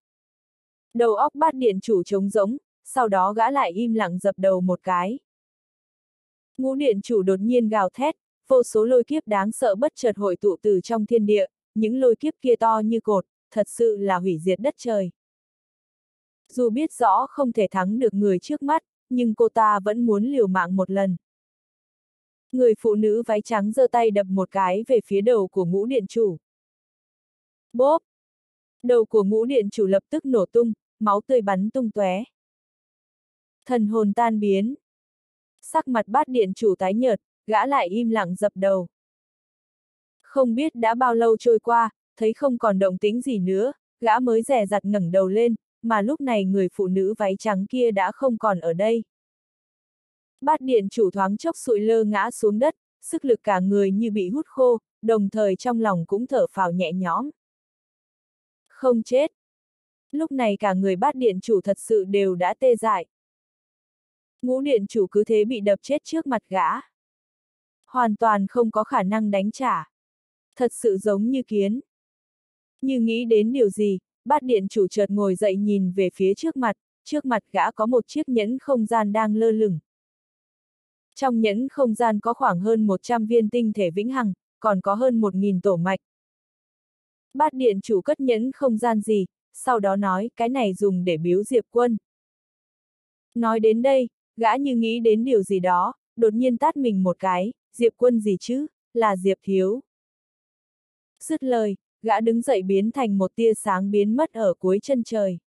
Đầu óc bát điện chủ trống rỗng, sau đó gã lại im lặng dập đầu một cái. Ngũ điện chủ đột nhiên gào thét, vô số lôi kiếp đáng sợ bất chợt hội tụ từ trong thiên địa, những lôi kiếp kia to như cột, thật sự là hủy diệt đất trời. Dù biết rõ không thể thắng được người trước mắt, nhưng cô ta vẫn muốn liều mạng một lần. Người phụ nữ váy trắng giơ tay đập một cái về phía đầu của ngũ điện chủ. Bốp! Đầu của ngũ điện chủ lập tức nổ tung, máu tươi bắn tung tóe. Thần hồn tan biến. Sắc mặt bát điện chủ tái nhợt, gã lại im lặng dập đầu. Không biết đã bao lâu trôi qua, thấy không còn động tĩnh gì nữa, gã mới rè rặt ngẩng đầu lên, mà lúc này người phụ nữ váy trắng kia đã không còn ở đây. Bát điện chủ thoáng chốc sụi lơ ngã xuống đất, sức lực cả người như bị hút khô, đồng thời trong lòng cũng thở phào nhẹ nhõm. Không chết. Lúc này cả người bát điện chủ thật sự đều đã tê dại. Ngũ điện chủ cứ thế bị đập chết trước mặt gã. Hoàn toàn không có khả năng đánh trả. Thật sự giống như kiến. Như nghĩ đến điều gì, bát điện chủ chợt ngồi dậy nhìn về phía trước mặt, trước mặt gã có một chiếc nhẫn không gian đang lơ lửng. Trong nhẫn không gian có khoảng hơn 100 viên tinh thể vĩnh hằng, còn có hơn 1.000 tổ mạch. Bát điện chủ cất nhẫn không gian gì, sau đó nói cái này dùng để biếu Diệp quân. Nói đến đây, gã như nghĩ đến điều gì đó, đột nhiên tát mình một cái, Diệp quân gì chứ, là Diệp thiếu. Dứt lời, gã đứng dậy biến thành một tia sáng biến mất ở cuối chân trời.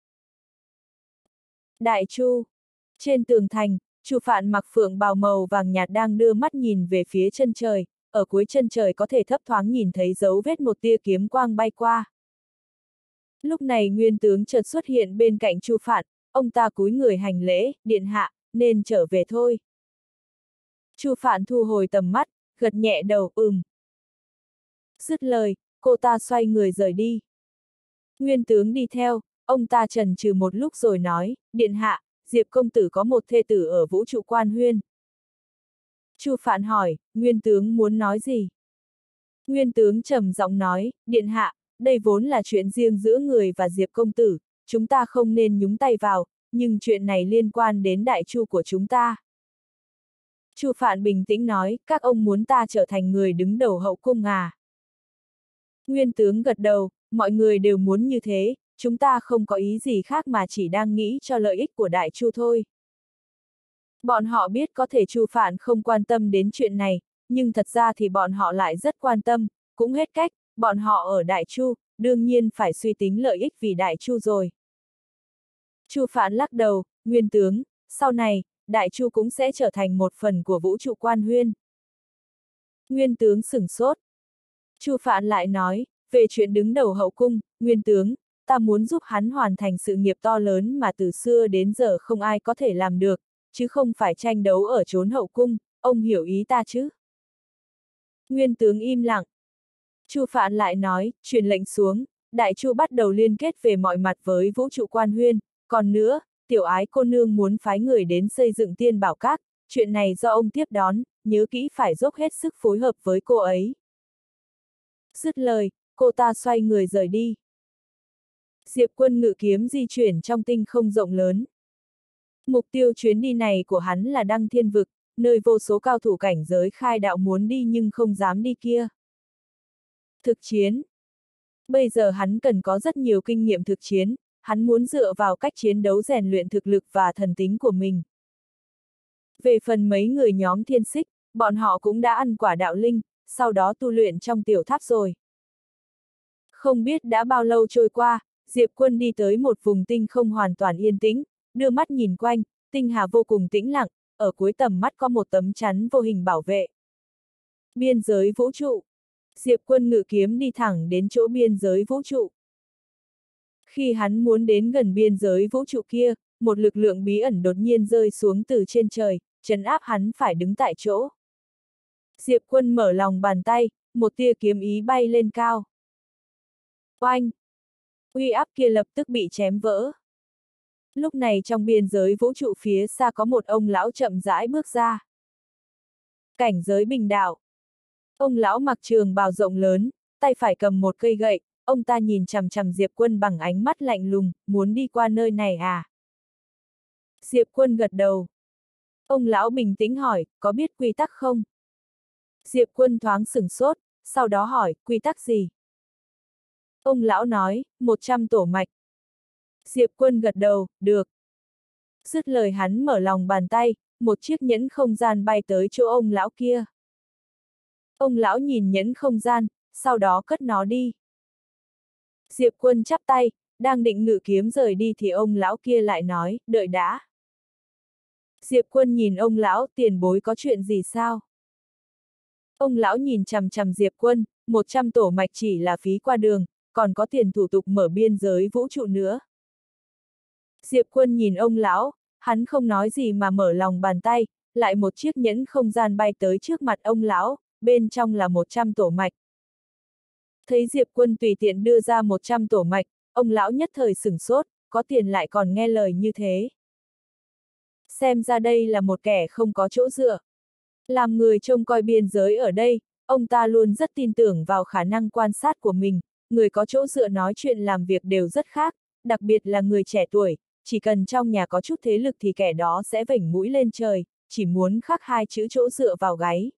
Đại Chu. Trên tường thành, Chu Phạn mặc phượng bào màu vàng nhạt đang đưa mắt nhìn về phía chân trời, ở cuối chân trời có thể thấp thoáng nhìn thấy dấu vết một tia kiếm quang bay qua. Lúc này nguyên tướng chợt xuất hiện bên cạnh Chu Phạn, ông ta cúi người hành lễ, điện hạ, nên trở về thôi. Chu Phạn thu hồi tầm mắt, gật nhẹ đầu, ừm. Dứt lời, cô ta xoay người rời đi. Nguyên tướng đi theo, ông ta trần trừ một lúc rồi nói, điện hạ, Diệp công tử có một thê tử ở vũ trụ quan huyên. Chu Phạn hỏi, Nguyên tướng muốn nói gì? Nguyên tướng trầm giọng nói, điện hạ, đây vốn là chuyện riêng giữa người và Diệp công tử, chúng ta không nên nhúng tay vào, nhưng chuyện này liên quan đến đại chu của chúng ta. Chu Phạn bình tĩnh nói, các ông muốn ta trở thành người đứng đầu hậu cung à? Nguyên tướng gật đầu, mọi người đều muốn như thế, chúng ta không có ý gì khác mà chỉ đang nghĩ cho lợi ích của Đại Chu thôi. Bọn họ biết có thể Chu Phản không quan tâm đến chuyện này, nhưng thật ra thì bọn họ lại rất quan tâm, cũng hết cách, bọn họ ở Đại Chu, đương nhiên phải suy tính lợi ích vì Đại Chu rồi. Chu Phản lắc đầu, nguyên tướng, sau này, Đại Chu cũng sẽ trở thành một phần của vũ trụ quan huyên. Nguyên tướng sửng sốt. Chu Phạn lại nói, về chuyện đứng đầu hậu cung, nguyên tướng, ta muốn giúp hắn hoàn thành sự nghiệp to lớn mà từ xưa đến giờ không ai có thể làm được, chứ không phải tranh đấu ở chốn hậu cung, ông hiểu ý ta chứ? Nguyên tướng im lặng. Chu Phạn lại nói, truyền lệnh xuống, Đại Chu bắt đầu liên kết về mọi mặt với vũ trụ quan huyên, còn nữa, tiểu ái cô nương muốn phái người đến xây dựng tiên bảo các, chuyện này do ông tiếp đón, nhớ kỹ phải dốc hết sức phối hợp với cô ấy. Dứt lời, cô ta xoay người rời đi. Diệp quân ngự kiếm di chuyển trong tinh không rộng lớn. Mục tiêu chuyến đi này của hắn là Đăng Thiên Vực, nơi vô số cao thủ cảnh giới khai đạo muốn đi nhưng không dám đi kia. Thực chiến Bây giờ hắn cần có rất nhiều kinh nghiệm thực chiến, hắn muốn dựa vào cách chiến đấu rèn luyện thực lực và thần tính của mình. Về phần mấy người nhóm thiên xích, bọn họ cũng đã ăn quả đạo linh, sau đó tu luyện trong tiểu tháp rồi. Không biết đã bao lâu trôi qua, Diệp Quân đi tới một vùng tinh không hoàn toàn yên tĩnh, đưa mắt nhìn quanh, tinh hà vô cùng tĩnh lặng, ở cuối tầm mắt có một tấm chắn vô hình bảo vệ. Biên giới vũ trụ. Diệp Quân ngự kiếm đi thẳng đến chỗ biên giới vũ trụ. Khi hắn muốn đến gần biên giới vũ trụ kia, một lực lượng bí ẩn đột nhiên rơi xuống từ trên trời, chấn áp hắn phải đứng tại chỗ. Diệp Quân mở lòng bàn tay, một tia kiếm ý bay lên cao. Oanh! Uy áp kia lập tức bị chém vỡ. Lúc này trong biên giới vũ trụ phía xa có một ông lão chậm rãi bước ra. Cảnh giới bình đạo. Ông lão mặc trường bào rộng lớn, tay phải cầm một cây gậy, ông ta nhìn chằm chằm Diệp Quân bằng ánh mắt lạnh lùng, muốn đi qua nơi này à? Diệp Quân gật đầu. Ông lão bình tĩnh hỏi, có biết quy tắc không? Diệp Quân thoáng sửng sốt, sau đó hỏi, quy tắc gì? Ông lão nói, 100 tổ mạch. Diệp Quân gật đầu, được. Dứt lời hắn mở lòng bàn tay, một chiếc nhẫn không gian bay tới chỗ ông lão kia. Ông lão nhìn nhẫn không gian, sau đó cất nó đi. Diệp Quân chắp tay, đang định ngự kiếm rời đi thì ông lão kia lại nói, đợi đã. Diệp Quân nhìn ông lão, tiền bối có chuyện gì sao? Ông lão nhìn chằm chằm Diệp Quân, 100 tổ mạch chỉ là phí qua đường, còn có tiền thủ tục mở biên giới vũ trụ nữa. Diệp Quân nhìn ông lão, hắn không nói gì mà mở lòng bàn tay, lại một chiếc nhẫn không gian bay tới trước mặt ông lão, bên trong là 100 tổ mạch. Thấy Diệp Quân tùy tiện đưa ra 100 tổ mạch, ông lão nhất thời sửng sốt, có tiền lại còn nghe lời như thế. Xem ra đây là một kẻ không có chỗ dựa. Làm người trông coi biên giới ở đây, ông ta luôn rất tin tưởng vào khả năng quan sát của mình, người có chỗ dựa nói chuyện làm việc đều rất khác, đặc biệt là người trẻ tuổi, chỉ cần trong nhà có chút thế lực thì kẻ đó sẽ vểnh mũi lên trời, chỉ muốn khắc hai chữ chỗ dựa vào gáy.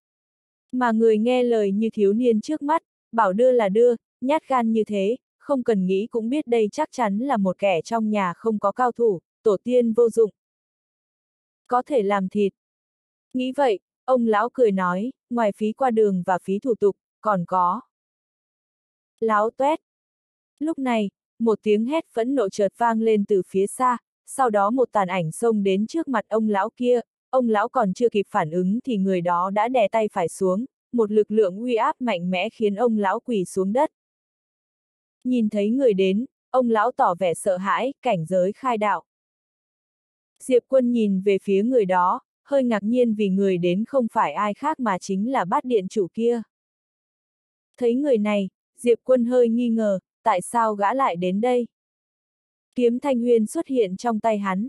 Mà người nghe lời như thiếu niên trước mắt, bảo đưa là đưa, nhát gan như thế, không cần nghĩ cũng biết đây chắc chắn là một kẻ trong nhà không có cao thủ, tổ tiên vô dụng. Có thể làm thịt. Nghĩ vậy, ông lão cười nói, ngoài phí qua đường và phí thủ tục, còn có. Láo tuét. Lúc này, một tiếng hét phẫn nộ chợt vang lên từ phía xa, sau đó một tàn ảnh xông đến trước mặt ông lão kia, ông lão còn chưa kịp phản ứng thì người đó đã đè tay phải xuống, một lực lượng uy áp mạnh mẽ khiến ông lão quỳ xuống đất. Nhìn thấy người đến, ông lão tỏ vẻ sợ hãi, cảnh giới khai đạo. Diệp quân nhìn về phía người đó, hơi ngạc nhiên vì người đến không phải ai khác mà chính là bát điện chủ kia. Thấy người này, Diệp quân hơi nghi ngờ, tại sao gã lại đến đây? Kiếm thanh huyên xuất hiện trong tay hắn.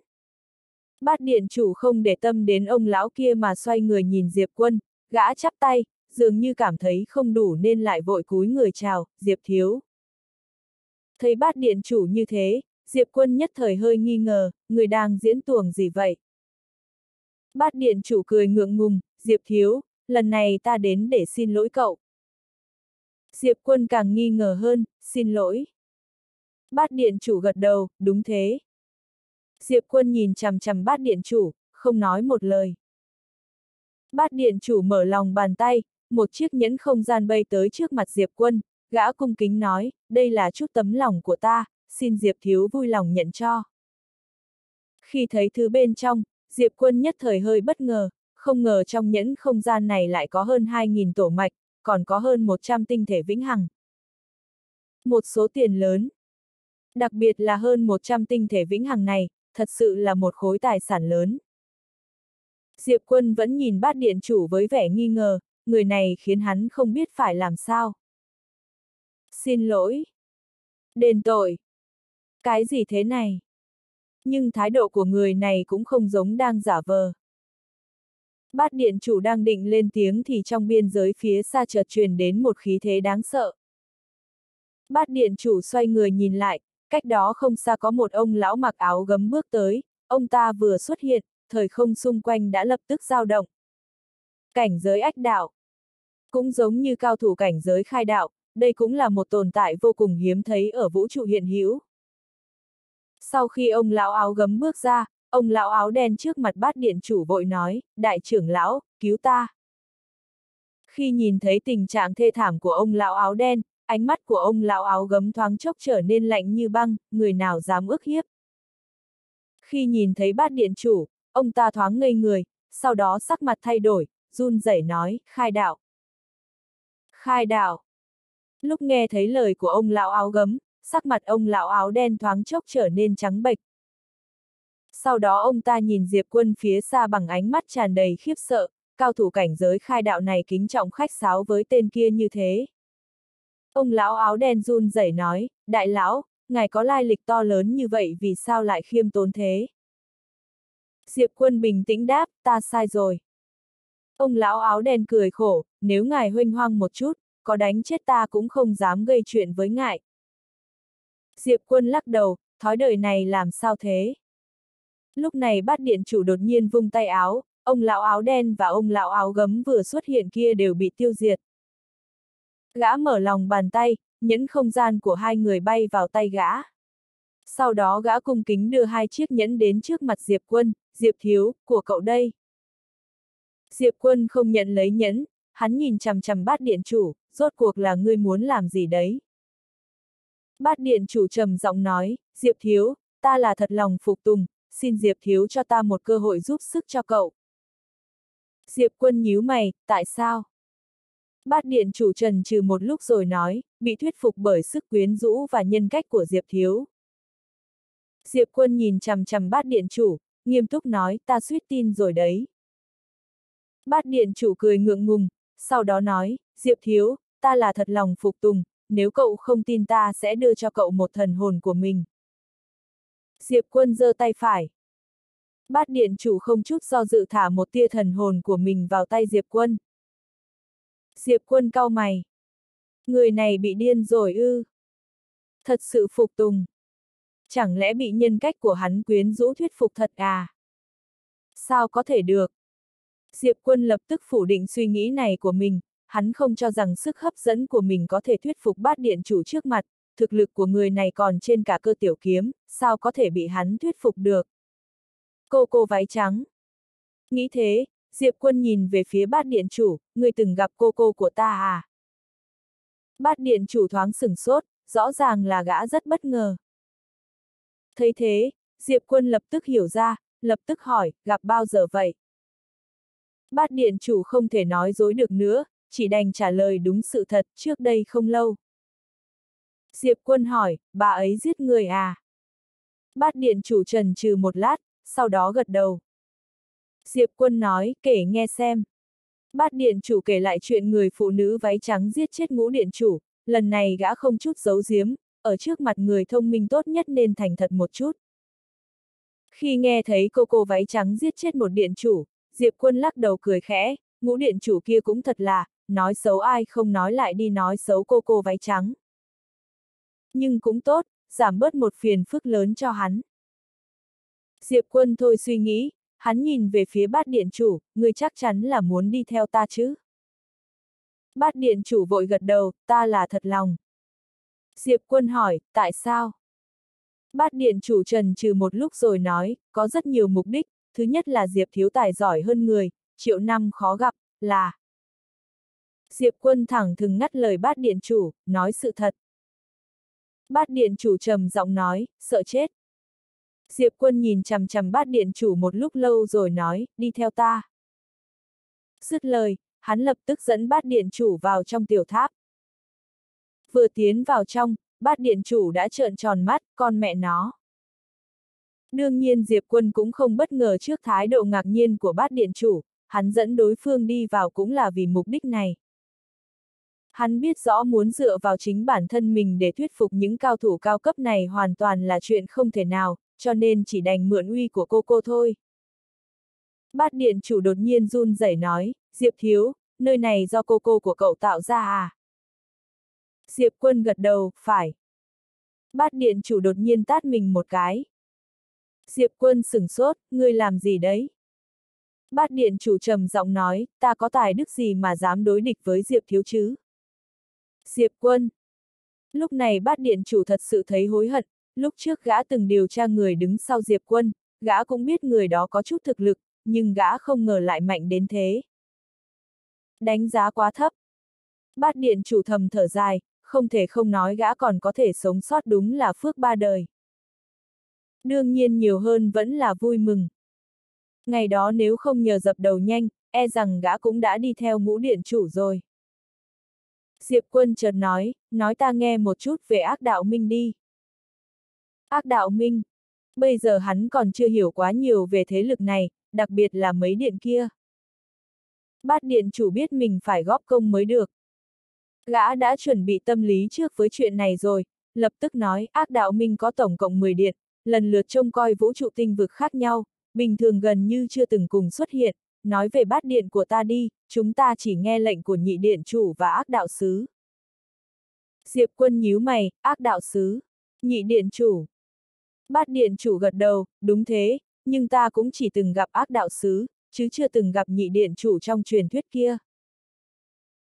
Bát điện chủ không để tâm đến ông lão kia mà xoay người nhìn Diệp quân, gã chắp tay, dường như cảm thấy không đủ nên lại vội cúi người chào, Diệp thiếu. Thấy bát điện chủ như thế, Diệp quân nhất thời hơi nghi ngờ, người đang diễn tuồng gì vậy? Bát điện chủ cười ngượng ngùng, Diệp thiếu, lần này ta đến để xin lỗi cậu. Diệp quân càng nghi ngờ hơn, xin lỗi. Bát điện chủ gật đầu, đúng thế. Diệp quân nhìn chằm chằm bát điện chủ, không nói một lời. Bát điện chủ mở lòng bàn tay, một chiếc nhẫn không gian bay tới trước mặt Diệp quân, gã cung kính nói, đây là chút tấm lòng của ta, xin Diệp thiếu vui lòng nhận cho. Khi thấy thứ bên trong, Diệp quân nhất thời hơi bất ngờ, không ngờ trong nhẫn không gian này lại có hơn 2.000 tổ mạch, còn có hơn 100 tinh thể vĩnh hằng. Một số tiền lớn. Đặc biệt là hơn 100 tinh thể vĩnh hằng này, thật sự là một khối tài sản lớn. Diệp quân vẫn nhìn bát điện chủ với vẻ nghi ngờ, người này khiến hắn không biết phải làm sao. Xin lỗi. Đền tội. Cái gì thế này? Nhưng thái độ của người này cũng không giống đang giả vờ. Bát điện chủ đang định lên tiếng thì trong biên giới phía xa chợt truyền đến một khí thế đáng sợ. Bát điện chủ xoay người nhìn lại, cách đó không xa có một ông lão mặc áo gấm bước tới, ông ta vừa xuất hiện, thời không xung quanh đã lập tức dao động. Cảnh giới ách đạo. Cũng giống như cao thủ cảnh giới khai đạo, đây cũng là một tồn tại vô cùng hiếm thấy ở vũ trụ hiện hữu. Sau khi ông lão áo gấm bước ra, ông lão áo đen trước mặt bát điện chủ vội nói, đại trưởng lão, cứu ta. Khi nhìn thấy tình trạng thê thảm của ông lão áo đen, ánh mắt của ông lão áo gấm thoáng chốc trở nên lạnh như băng, người nào dám ước hiếp. Khi nhìn thấy bát điện chủ, ông ta thoáng ngây người, sau đó sắc mặt thay đổi, run rẩy nói, khai đạo. Khai đạo. Lúc nghe thấy lời của ông lão áo gấm, sắc mặt ông lão áo đen thoáng chốc trở nên trắng bệch. Sau đó ông ta nhìn Diệp Quân phía xa bằng ánh mắt tràn đầy khiếp sợ, cao thủ cảnh giới khai đạo này kính trọng khách sáo với tên kia như thế. Ông lão áo đen run rẩy nói, đại lão, ngài có lai lịch to lớn như vậy vì sao lại khiêm tốn thế? Diệp quân bình tĩnh đáp, ta sai rồi. Ông lão áo đen cười khổ, nếu ngài huynh hoang một chút, có đánh chết ta cũng không dám gây chuyện với ngài. Diệp quân lắc đầu, thói đời này làm sao thế? Lúc này bát điện chủ đột nhiên vung tay áo, ông lão áo đen và ông lão áo gấm vừa xuất hiện kia đều bị tiêu diệt. Gã mở lòng bàn tay, nhẫn không gian của hai người bay vào tay gã. Sau đó gã cung kính đưa hai chiếc nhẫn đến trước mặt Diệp Quân, Diệp Thiếu, của cậu đây. Diệp Quân không nhận lấy nhẫn, hắn nhìn chằm chằm bát điện chủ, rốt cuộc là ngươi muốn làm gì đấy. Bát điện chủ trầm giọng nói, Diệp Thiếu, ta là thật lòng phục tùng, xin Diệp Thiếu cho ta một cơ hội giúp sức cho cậu. Diệp Quân nhíu mày, tại sao? Bát điện chủ trần trừ một lúc rồi nói, bị thuyết phục bởi sức quyến rũ và nhân cách của Diệp Thiếu. Diệp quân nhìn chằm chằm bát điện chủ, nghiêm túc nói, ta suýt tin rồi đấy. Bát điện chủ cười ngượng ngùng, sau đó nói, Diệp Thiếu, ta là thật lòng phục tùng, nếu cậu không tin ta sẽ đưa cho cậu một thần hồn của mình. Diệp quân giơ tay phải. Bát điện chủ không chút do dự thả một tia thần hồn của mình vào tay Diệp quân. Diệp quân cau mày. Người này bị điên rồi ư. Thật sự phục tùng. Chẳng lẽ bị nhân cách của hắn quyến rũ thuyết phục thật à? Sao có thể được? Diệp quân lập tức phủ định suy nghĩ này của mình, hắn không cho rằng sức hấp dẫn của mình có thể thuyết phục bát điện chủ trước mặt, thực lực của người này còn trên cả cơ tiểu kiếm, sao có thể bị hắn thuyết phục được? Cô cô váy trắng. Nghĩ thế, Diệp quân nhìn về phía bát điện chủ, người từng gặp cô cô của ta à? Bát điện chủ thoáng sửng sốt, rõ ràng là gã rất bất ngờ. Thấy thế, Diệp quân lập tức hiểu ra, lập tức hỏi, gặp bao giờ vậy? Bát điện chủ không thể nói dối được nữa, chỉ đành trả lời đúng sự thật, trước đây không lâu. Diệp quân hỏi, bà ấy giết người à? Bát điện chủ trần trừ một lát, sau đó gật đầu. Diệp quân nói, kể nghe xem. Bát điện chủ kể lại chuyện người phụ nữ váy trắng giết chết ngũ điện chủ, lần này gã không chút giấu giếm, ở trước mặt người thông minh tốt nhất nên thành thật một chút. Khi nghe thấy cô cô váy trắng giết chết một điện chủ, Diệp quân lắc đầu cười khẽ, ngũ điện chủ kia cũng thật là, nói xấu ai không nói lại đi nói xấu cô cô váy trắng. Nhưng cũng tốt, giảm bớt một phiền phức lớn cho hắn. Diệp quân thôi suy nghĩ, hắn nhìn về phía bát điện chủ, người chắc chắn là muốn đi theo ta chứ. Bát điện chủ vội gật đầu, ta là thật lòng. Diệp quân hỏi, tại sao? Bát điện chủ trần trừ một lúc rồi nói, có rất nhiều mục đích, thứ nhất là Diệp thiếu tài giỏi hơn người, triệu năm khó gặp, là. Diệp quân thẳng thừng ngắt lời bát điện chủ, nói sự thật. Bát điện chủ trầm giọng nói, sợ chết. Diệp quân nhìn chằm chằm bát điện chủ một lúc lâu rồi nói, đi theo ta. Dứt lời, hắn lập tức dẫn bát điện chủ vào trong tiểu tháp. Vừa tiến vào trong, bát điện chủ đã trợn tròn mắt, con mẹ nó. Đương nhiên Diệp quân cũng không bất ngờ trước thái độ ngạc nhiên của bát điện chủ, hắn dẫn đối phương đi vào cũng là vì mục đích này. Hắn biết rõ muốn dựa vào chính bản thân mình để thuyết phục những cao thủ cao cấp này hoàn toàn là chuyện không thể nào, cho nên chỉ đành mượn uy của cô cô thôi. Bát điện chủ đột nhiên run rẩy nói, Diệp thiếu, nơi này do cô cô của cậu tạo ra à? Diệp quân gật đầu, phải. Bát điện chủ đột nhiên tát mình một cái. Diệp quân sửng sốt, ngươi làm gì đấy? Bát điện chủ trầm giọng nói, ta có tài đức gì mà dám đối địch với Diệp thiếu chứ? Diệp quân. Lúc này bát điện chủ thật sự thấy hối hận, lúc trước gã từng điều tra người đứng sau Diệp quân, gã cũng biết người đó có chút thực lực, nhưng gã không ngờ lại mạnh đến thế. Đánh giá quá thấp. Bát điện chủ thầm thở dài, không thể không nói gã còn có thể sống sót đúng là phước ba đời. Đương nhiên nhiều hơn vẫn là vui mừng. Ngày đó nếu không nhờ dập đầu nhanh, e rằng gã cũng đã đi theo ngũ điện chủ rồi. Diệp quân chợt nói, nói ta nghe một chút về ác đạo minh đi. Ác đạo minh. Bây giờ hắn còn chưa hiểu quá nhiều về thế lực này, đặc biệt là mấy điện kia. Bát điện chủ biết mình phải góp công mới được. Gã đã chuẩn bị tâm lý trước với chuyện này rồi, lập tức nói ác đạo minh có tổng cộng 10 điện, lần lượt trông coi vũ trụ tinh vực khác nhau, bình thường gần như chưa từng cùng xuất hiện, nói về bát điện của ta đi, chúng ta chỉ nghe lệnh của nhị điện chủ và ác đạo sứ. Diệp quân nhíu mày, ác đạo sứ, nhị điện chủ. Bát điện chủ gật đầu, đúng thế, nhưng ta cũng chỉ từng gặp ác đạo sứ, chứ chưa từng gặp nhị điện chủ trong truyền thuyết kia.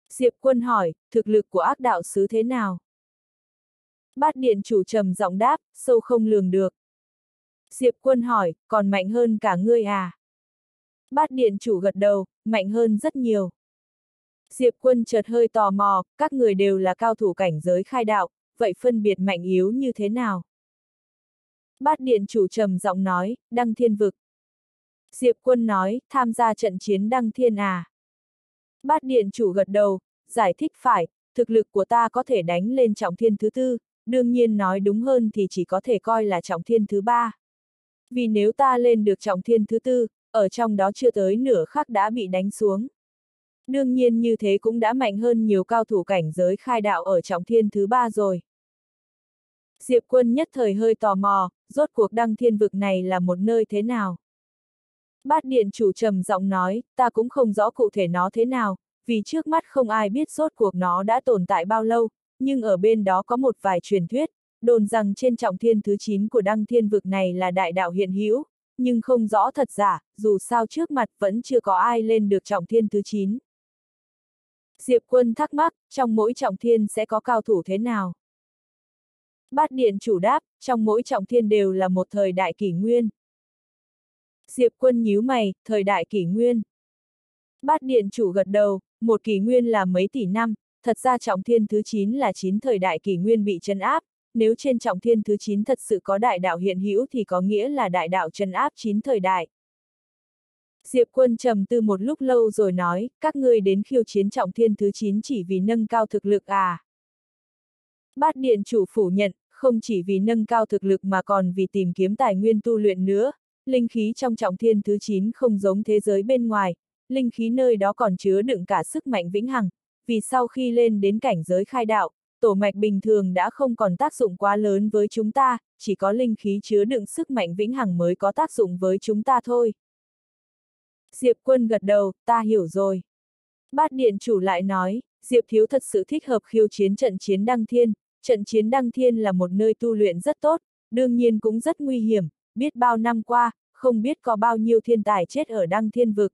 Diệp quân hỏi, thực lực của ác đạo sứ thế nào? Bát điện chủ trầm giọng đáp, sâu không lường được. Diệp quân hỏi, còn mạnh hơn cả ngươi à? Bát điện chủ gật đầu, mạnh hơn rất nhiều. Diệp quân chợt hơi tò mò, các người đều là cao thủ cảnh giới khai đạo, vậy phân biệt mạnh yếu như thế nào? Bát điện chủ trầm giọng nói, đăng thiên vực. Diệp quân nói, tham gia trận chiến đăng thiên à? Bát điện chủ gật đầu, giải thích phải, thực lực của ta có thể đánh lên trọng thiên thứ tư, đương nhiên nói đúng hơn thì chỉ có thể coi là trọng thiên thứ ba. Vì nếu ta lên được trọng thiên thứ tư, ở trong đó chưa tới nửa khắc đã bị đánh xuống. Đương nhiên như thế cũng đã mạnh hơn nhiều cao thủ cảnh giới khai đạo ở trọng thiên thứ ba rồi. Diệp quân nhất thời hơi tò mò, rốt cuộc đăng thiên vực này là một nơi thế nào? Bát điện chủ trầm giọng nói, ta cũng không rõ cụ thể nó thế nào, vì trước mắt không ai biết rốt cuộc nó đã tồn tại bao lâu, nhưng ở bên đó có một vài truyền thuyết, đồn rằng trên trọng thiên thứ 9 của đăng thiên vực này là đại đạo hiện hữu, nhưng không rõ thật giả, dù sao trước mặt vẫn chưa có ai lên được trọng thiên thứ 9. Diệp quân thắc mắc, trong mỗi trọng thiên sẽ có cao thủ thế nào? Bát điện chủ đáp, trong mỗi trọng thiên đều là một thời đại kỷ nguyên. Diệp quân nhíu mày, thời đại kỷ nguyên. Bát điện chủ gật đầu, một kỷ nguyên là mấy tỷ năm, thật ra trọng thiên thứ 9 là 9 thời đại kỷ nguyên bị chân áp, nếu trên trọng thiên thứ 9 thật sự có đại đạo hiện hữu thì có nghĩa là đại đạo chân áp 9 thời đại. Diệp quân trầm tư một lúc lâu rồi nói, các ngươi đến khiêu chiến trọng thiên thứ 9 chỉ vì nâng cao thực lực à. Bát điện chủ phủ nhận, không chỉ vì nâng cao thực lực mà còn vì tìm kiếm tài nguyên tu luyện nữa, linh khí trong trọng thiên thứ 9 không giống thế giới bên ngoài, linh khí nơi đó còn chứa đựng cả sức mạnh vĩnh hằng, vì sau khi lên đến cảnh giới khai đạo, tổ mạch bình thường đã không còn tác dụng quá lớn với chúng ta, chỉ có linh khí chứa đựng sức mạnh vĩnh hằng mới có tác dụng với chúng ta thôi. Diệp quân gật đầu, ta hiểu rồi. Bát điện chủ lại nói, Diệp thiếu thật sự thích hợp khiêu chiến trận chiến đăng thiên, trận chiến đăng thiên là một nơi tu luyện rất tốt, đương nhiên cũng rất nguy hiểm, biết bao năm qua, không biết có bao nhiêu thiên tài chết ở đăng thiên vực.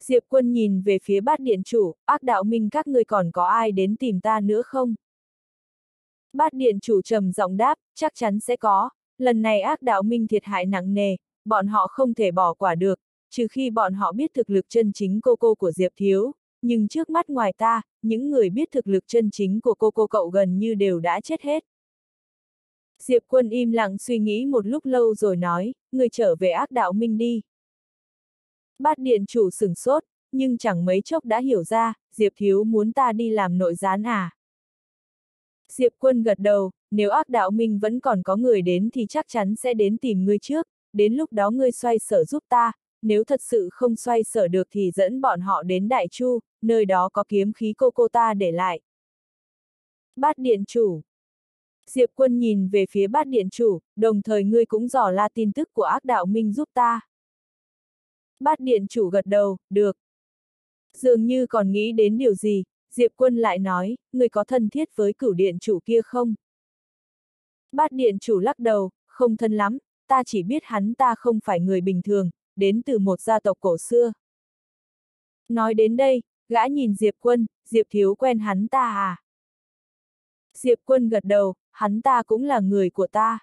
Diệp quân nhìn về phía bát điện chủ, ác đạo minh các người còn có ai đến tìm ta nữa không? Bát điện chủ trầm giọng đáp, chắc chắn sẽ có, lần này ác đạo minh thiệt hại nặng nề, bọn họ không thể bỏ quả được, trừ khi bọn họ biết thực lực chân chính cô cô của Diệp Thiếu, nhưng trước mắt ngoài ta, những người biết thực lực chân chính của cô cô cậu gần như đều đã chết hết. Diệp quân im lặng suy nghĩ một lúc lâu rồi nói, người trở về ác đạo minh đi. Bát điện chủ sửng sốt, nhưng chẳng mấy chốc đã hiểu ra, Diệp Thiếu muốn ta đi làm nội gián à. Diệp quân gật đầu, nếu ác đạo minh vẫn còn có người đến thì chắc chắn sẽ đến tìm ngươi trước, đến lúc đó ngươi xoay sở giúp ta, nếu thật sự không xoay sở được thì dẫn bọn họ đến Đại Chu, nơi đó có kiếm khí cô cô ta để lại. Bát điện chủ Diệp quân nhìn về phía bát điện chủ, đồng thời ngươi cũng dò la tin tức của ác đạo minh giúp ta. Bát điện chủ gật đầu, được. Dường như còn nghĩ đến điều gì, Diệp quân lại nói, người có thân thiết với cửu điện chủ kia không? Bát điện chủ lắc đầu, không thân lắm, ta chỉ biết hắn ta không phải người bình thường, đến từ một gia tộc cổ xưa. Nói đến đây, gã nhìn Diệp quân, Diệp thiếu quen hắn ta à? Diệp quân gật đầu, hắn ta cũng là người của ta.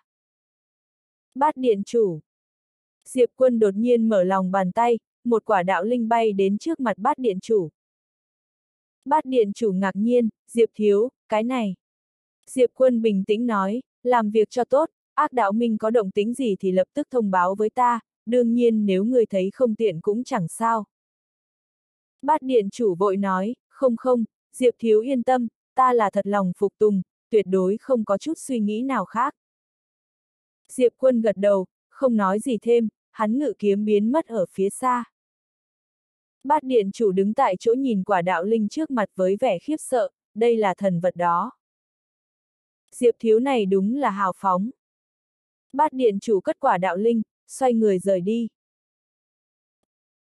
Bát điện chủ. Diệp quân đột nhiên mở lòng bàn tay, một quả đạo linh bay đến trước mặt bát điện chủ. Bát điện chủ ngạc nhiên, Diệp thiếu, cái này. Diệp quân bình tĩnh nói, làm việc cho tốt, ác đạo minh có động tính gì thì lập tức thông báo với ta, đương nhiên nếu người thấy không tiện cũng chẳng sao. Bát điện chủ vội nói, không không, Diệp thiếu yên tâm, ta là thật lòng phục tùng, tuyệt đối không có chút suy nghĩ nào khác. Diệp quân gật đầu, không nói gì thêm, hắn ngự kiếm biến mất ở phía xa. Bát điện chủ đứng tại chỗ nhìn quả đạo linh trước mặt với vẻ khiếp sợ, đây là thần vật đó. Diệp thiếu này đúng là hào phóng. Bát điện chủ cất quả đạo linh, xoay người rời đi.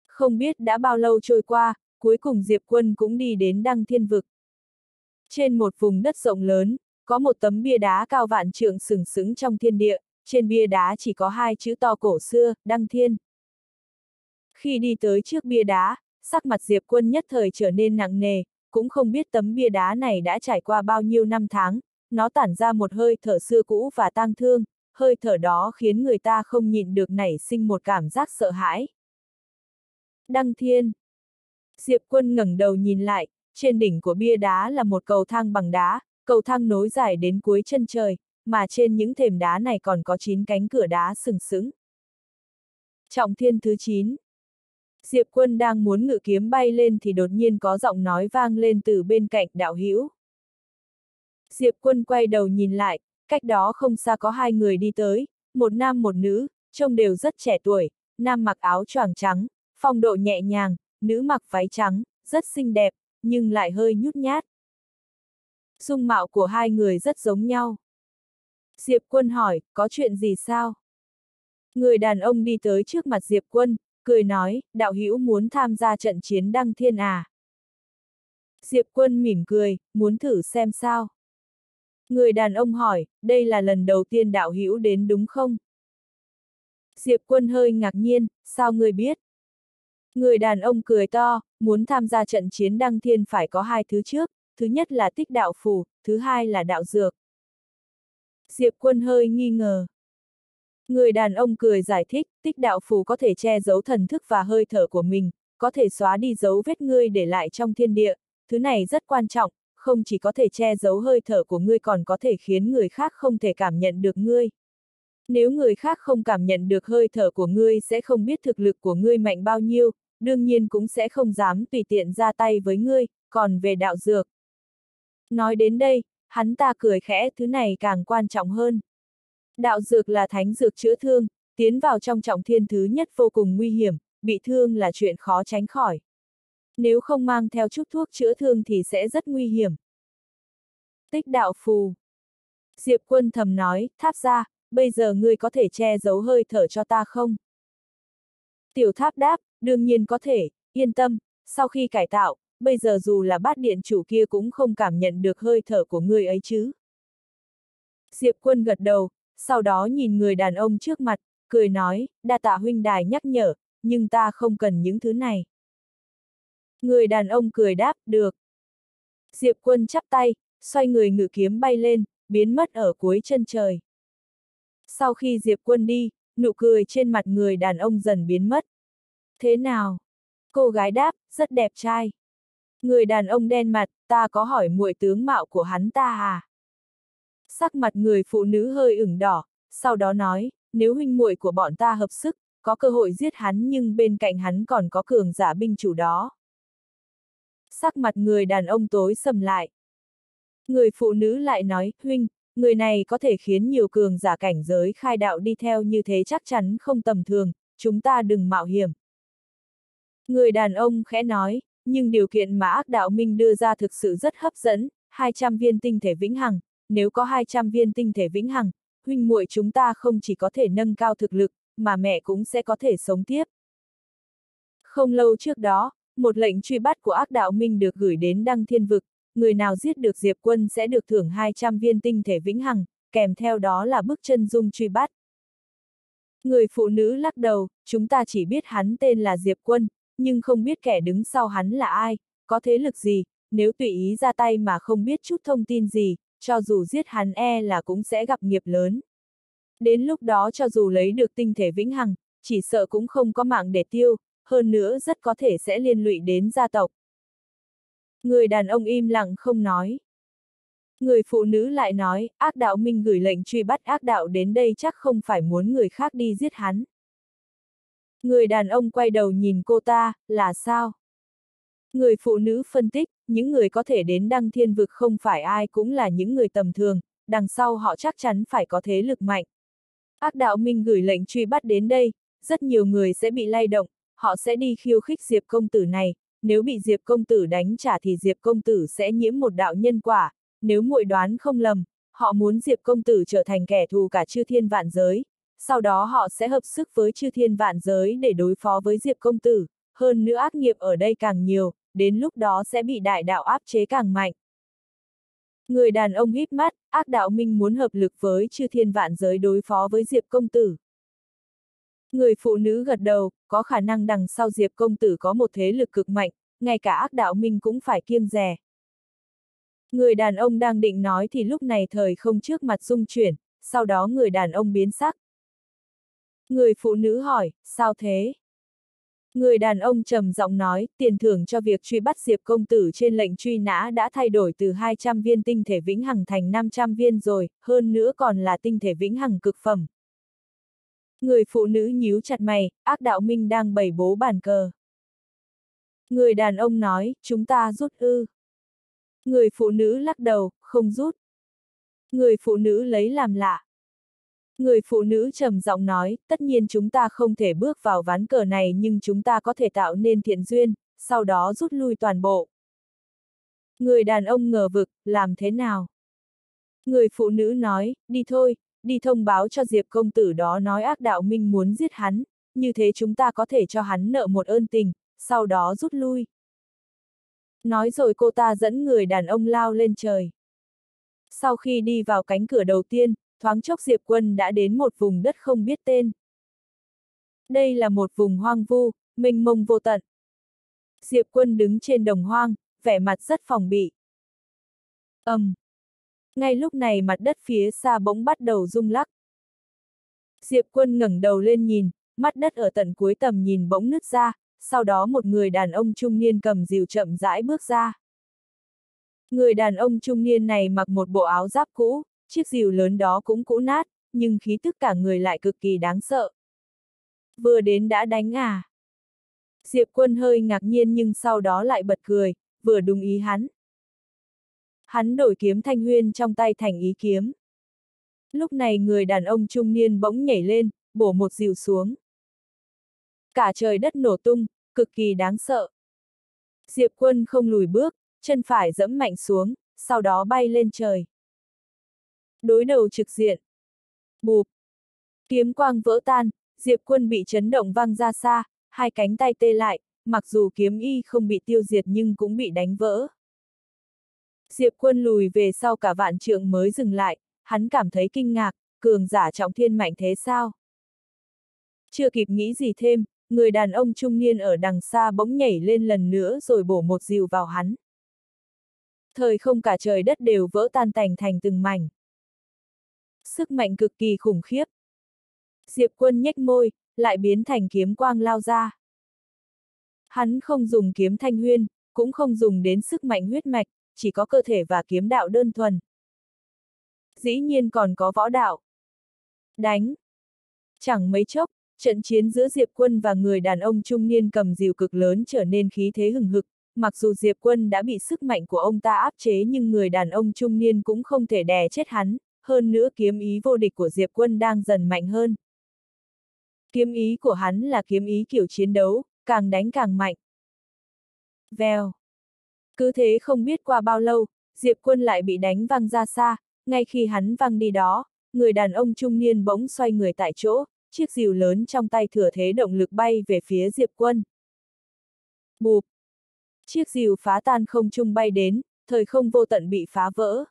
Không biết đã bao lâu trôi qua, cuối cùng Diệp quân cũng đi đến đăng thiên vực. Trên một vùng đất rộng lớn, có một tấm bia đá cao vạn trượng sừng sững trong thiên địa, trên bia đá chỉ có hai chữ to cổ xưa, Đăng Thiên. Khi đi tới trước bia đá, sắc mặt Diệp Quân nhất thời trở nên nặng nề, cũng không biết tấm bia đá này đã trải qua bao nhiêu năm tháng, nó tản ra một hơi thở xưa cũ và tang thương, hơi thở đó khiến người ta không nhịn được nảy sinh một cảm giác sợ hãi. Đăng Thiên Diệp Quân ngẩng đầu nhìn lại, trên đỉnh của bia đá là một cầu thang bằng đá, cầu thang nối dài đến cuối chân trời, mà trên những thềm đá này còn có 9 cánh cửa đá sừng sững. Trọng thiên thứ 9 Diệp quân đang muốn ngự kiếm bay lên thì đột nhiên có giọng nói vang lên từ bên cạnh đạo hữu. Diệp quân quay đầu nhìn lại, cách đó không xa có hai người đi tới, một nam một nữ, trông đều rất trẻ tuổi, nam mặc áo choàng trắng, phong độ nhẹ nhàng, nữ mặc váy trắng, rất xinh đẹp, nhưng lại hơi nhút nhát. Dung mạo của hai người rất giống nhau. Diệp Quân hỏi, có chuyện gì sao? Người đàn ông đi tới trước mặt Diệp Quân, cười nói, đạo hữu muốn tham gia trận chiến đăng thiên à? Diệp Quân mỉm cười, muốn thử xem sao? Người đàn ông hỏi, đây là lần đầu tiên đạo hữu đến đúng không? Diệp Quân hơi ngạc nhiên, sao người biết? Người đàn ông cười to, muốn tham gia trận chiến đăng thiên phải có hai thứ trước, thứ nhất là tích đạo phù, thứ hai là đạo dược. Diệp quân hơi nghi ngờ. Người đàn ông cười giải thích, tích đạo phù có thể che giấu thần thức và hơi thở của mình, có thể xóa đi dấu vết ngươi để lại trong thiên địa, thứ này rất quan trọng, không chỉ có thể che giấu hơi thở của ngươi còn có thể khiến người khác không thể cảm nhận được ngươi. Nếu người khác không cảm nhận được hơi thở của ngươi sẽ không biết thực lực của ngươi mạnh bao nhiêu, đương nhiên cũng sẽ không dám tùy tiện ra tay với ngươi, còn về đạo dược. Nói đến đây, hắn ta cười khẽ, thứ này càng quan trọng hơn. Đạo dược là thánh dược chữa thương, tiến vào trong trọng thiên thứ nhất vô cùng nguy hiểm, bị thương là chuyện khó tránh khỏi. Nếu không mang theo chút thuốc chữa thương thì sẽ rất nguy hiểm. Tích đạo phù. Diệp quân thầm nói, tháp ra, bây giờ ngươi có thể che giấu hơi thở cho ta không? Tiểu tháp đáp, đương nhiên có thể, yên tâm, sau khi cải tạo, bây giờ dù là bát điện chủ kia cũng không cảm nhận được hơi thở của người ấy chứ. Diệp quân gật đầu, sau đó nhìn người đàn ông trước mặt, cười nói, đa tạ huynh đài nhắc nhở, nhưng ta không cần những thứ này. Người đàn ông cười đáp, được. Diệp quân chắp tay, xoay người ngự kiếm bay lên, biến mất ở cuối chân trời. Sau khi Diệp quân đi, nụ cười trên mặt người đàn ông dần biến mất. Thế nào? Cô gái đáp, rất đẹp trai. Người đàn ông đen mặt, ta có hỏi muội tướng mạo của hắn ta à? Sắc mặt người phụ nữ hơi ửng đỏ, sau đó nói, nếu huynh muội của bọn ta hợp sức, có cơ hội giết hắn nhưng bên cạnh hắn còn có cường giả binh chủ đó. Sắc mặt người đàn ông tối sầm lại. Người phụ nữ lại nói, huynh, người này có thể khiến nhiều cường giả cảnh giới khai đạo đi theo như thế chắc chắn không tầm thường, chúng ta đừng mạo hiểm. Người đàn ông khẽ nói, nhưng điều kiện mà ác đạo minh đưa ra thực sự rất hấp dẫn, 200 viên tinh thể vĩnh hằng, nếu có 200 viên tinh thể vĩnh hằng, huynh muội chúng ta không chỉ có thể nâng cao thực lực, mà mẹ cũng sẽ có thể sống tiếp. Không lâu trước đó, một lệnh truy bắt của ác đạo minh được gửi đến Đăng Thiên Vực, người nào giết được Diệp Quân sẽ được thưởng 200 viên tinh thể vĩnh hằng, kèm theo đó là bức chân dung truy bắt. Người phụ nữ lắc đầu, chúng ta chỉ biết hắn tên là Diệp Quân, nhưng không biết kẻ đứng sau hắn là ai, có thế lực gì, nếu tùy ý ra tay mà không biết chút thông tin gì, cho dù giết hắn e là cũng sẽ gặp nghiệp lớn. Đến lúc đó cho dù lấy được tinh thể vĩnh hằng, chỉ sợ cũng không có mạng để tiêu, hơn nữa rất có thể sẽ liên lụy đến gia tộc. Người đàn ông im lặng không nói. Người phụ nữ lại nói, ác đạo minh gửi lệnh truy bắt ác đạo đến đây chắc không phải muốn người khác đi giết hắn. Người đàn ông quay đầu nhìn cô ta, là sao? Người phụ nữ phân tích, những người có thể đến đăng thiên vực không phải ai cũng là những người tầm thường, đằng sau họ chắc chắn phải có thế lực mạnh. Ác đạo minh gửi lệnh truy bắt đến đây, rất nhiều người sẽ bị lay động, họ sẽ đi khiêu khích Diệp công tử này, nếu bị Diệp công tử đánh trả thì Diệp công tử sẽ nhiễm một đạo nhân quả, nếu muội đoán không lầm, họ muốn Diệp công tử trở thành kẻ thù cả chư thiên vạn giới, sau đó họ sẽ hợp sức với chư thiên vạn giới để đối phó với Diệp công tử, hơn nữa ác nghiệp ở đây càng nhiều, đến lúc đó sẽ bị đại đạo áp chế càng mạnh. Người đàn ông híp mắt, ác đạo minh muốn hợp lực với chư thiên vạn giới đối phó với Diệp công tử. Người phụ nữ gật đầu, có khả năng đằng sau Diệp công tử có một thế lực cực mạnh, ngay cả ác đạo minh cũng phải kiêng rè. Người đàn ông đang định nói thì lúc này thời không trước mặt dung chuyển, sau đó người đàn ông biến sắc. Người phụ nữ hỏi, sao thế? Người đàn ông trầm giọng nói, tiền thưởng cho việc truy bắt Diệp công tử trên lệnh truy nã đã thay đổi từ 200 viên tinh thể vĩnh hằng thành 500 viên rồi, hơn nữa còn là tinh thể vĩnh hằng cực phẩm. Người phụ nữ nhíu chặt mày, ác đạo minh đang bày bố bàn cờ. Người đàn ông nói, chúng ta rút ư. Người phụ nữ lắc đầu, không rút. Người phụ nữ lấy làm lạ. Người phụ nữ trầm giọng nói, tất nhiên chúng ta không thể bước vào ván cờ này nhưng chúng ta có thể tạo nên thiện duyên, sau đó rút lui toàn bộ. Người đàn ông ngờ vực, làm thế nào? Người phụ nữ nói, đi thôi, đi thông báo cho Diệp công tử đó nói ác đạo minh muốn giết hắn, như thế chúng ta có thể cho hắn nợ một ơn tình, sau đó rút lui. Nói rồi cô ta dẫn người đàn ông lao lên trời. Sau khi đi vào cánh cửa đầu tiên, thoáng chốc Diệp Quân đã đến một vùng đất không biết tên. Đây là một vùng hoang vu, mênh mông vô tận. Diệp Quân đứng trên đồng hoang, vẻ mặt rất phòng bị. ầm. Um. Ngay lúc này mặt đất phía xa bỗng bắt đầu rung lắc. Diệp Quân ngẩng đầu lên nhìn, mắt đất ở tận cuối tầm nhìn bỗng nứt ra, sau đó một người đàn ông trung niên cầm dìu chậm rãi bước ra. Người đàn ông trung niên này mặc một bộ áo giáp cũ, chiếc dìu lớn đó cũng cũ nát, nhưng khí tức cả người lại cực kỳ đáng sợ. Vừa đến đã đánh à? Diệp quân hơi ngạc nhiên nhưng sau đó lại bật cười, vừa đúng ý hắn. Hắn đổi kiếm thanh huyên trong tay thành ý kiếm. Lúc này người đàn ông trung niên bỗng nhảy lên, bổ một dìu xuống. Cả trời đất nổ tung, cực kỳ đáng sợ. Diệp quân không lùi bước, chân phải dẫm mạnh xuống, sau đó bay lên trời. Đối đầu trực diện. Bụp. Kiếm quang vỡ tan, Diệp quân bị chấn động văng ra xa, hai cánh tay tê lại, mặc dù kiếm y không bị tiêu diệt nhưng cũng bị đánh vỡ. Diệp quân lùi về sau cả vạn trượng mới dừng lại, hắn cảm thấy kinh ngạc, cường giả trọng thiên mạnh thế sao? Chưa kịp nghĩ gì thêm, người đàn ông trung niên ở đằng xa bỗng nhảy lên lần nữa rồi bổ một dìu vào hắn. Thời không cả trời đất đều vỡ tan tành thành từng mảnh. Sức mạnh cực kỳ khủng khiếp. Diệp quân nhếch môi, lại biến thành kiếm quang lao ra. Hắn không dùng kiếm thanh huyên, cũng không dùng đến sức mạnh huyết mạch, chỉ có cơ thể và kiếm đạo đơn thuần. Dĩ nhiên còn có võ đạo. Đánh. Chẳng mấy chốc, trận chiến giữa Diệp Quân và người đàn ông trung niên cầm dìu cực lớn trở nên khí thế hừng hực, mặc dù Diệp Quân đã bị sức mạnh của ông ta áp chế nhưng người đàn ông trung niên cũng không thể đè chết hắn, hơn nữa kiếm ý vô địch của Diệp Quân đang dần mạnh hơn. Kiếm ý của hắn là kiếm ý kiểu chiến đấu, càng đánh càng mạnh. Vèo. Cứ thế không biết qua bao lâu, Diệp Quân lại bị đánh văng ra xa, ngay khi hắn văng đi đó, người đàn ông trung niên bỗng xoay người tại chỗ, chiếc rìu lớn trong tay thừa thế động lực bay về phía Diệp Quân. Bụp! Chiếc rìu phá tan không trung bay đến, thời không vô tận bị phá vỡ.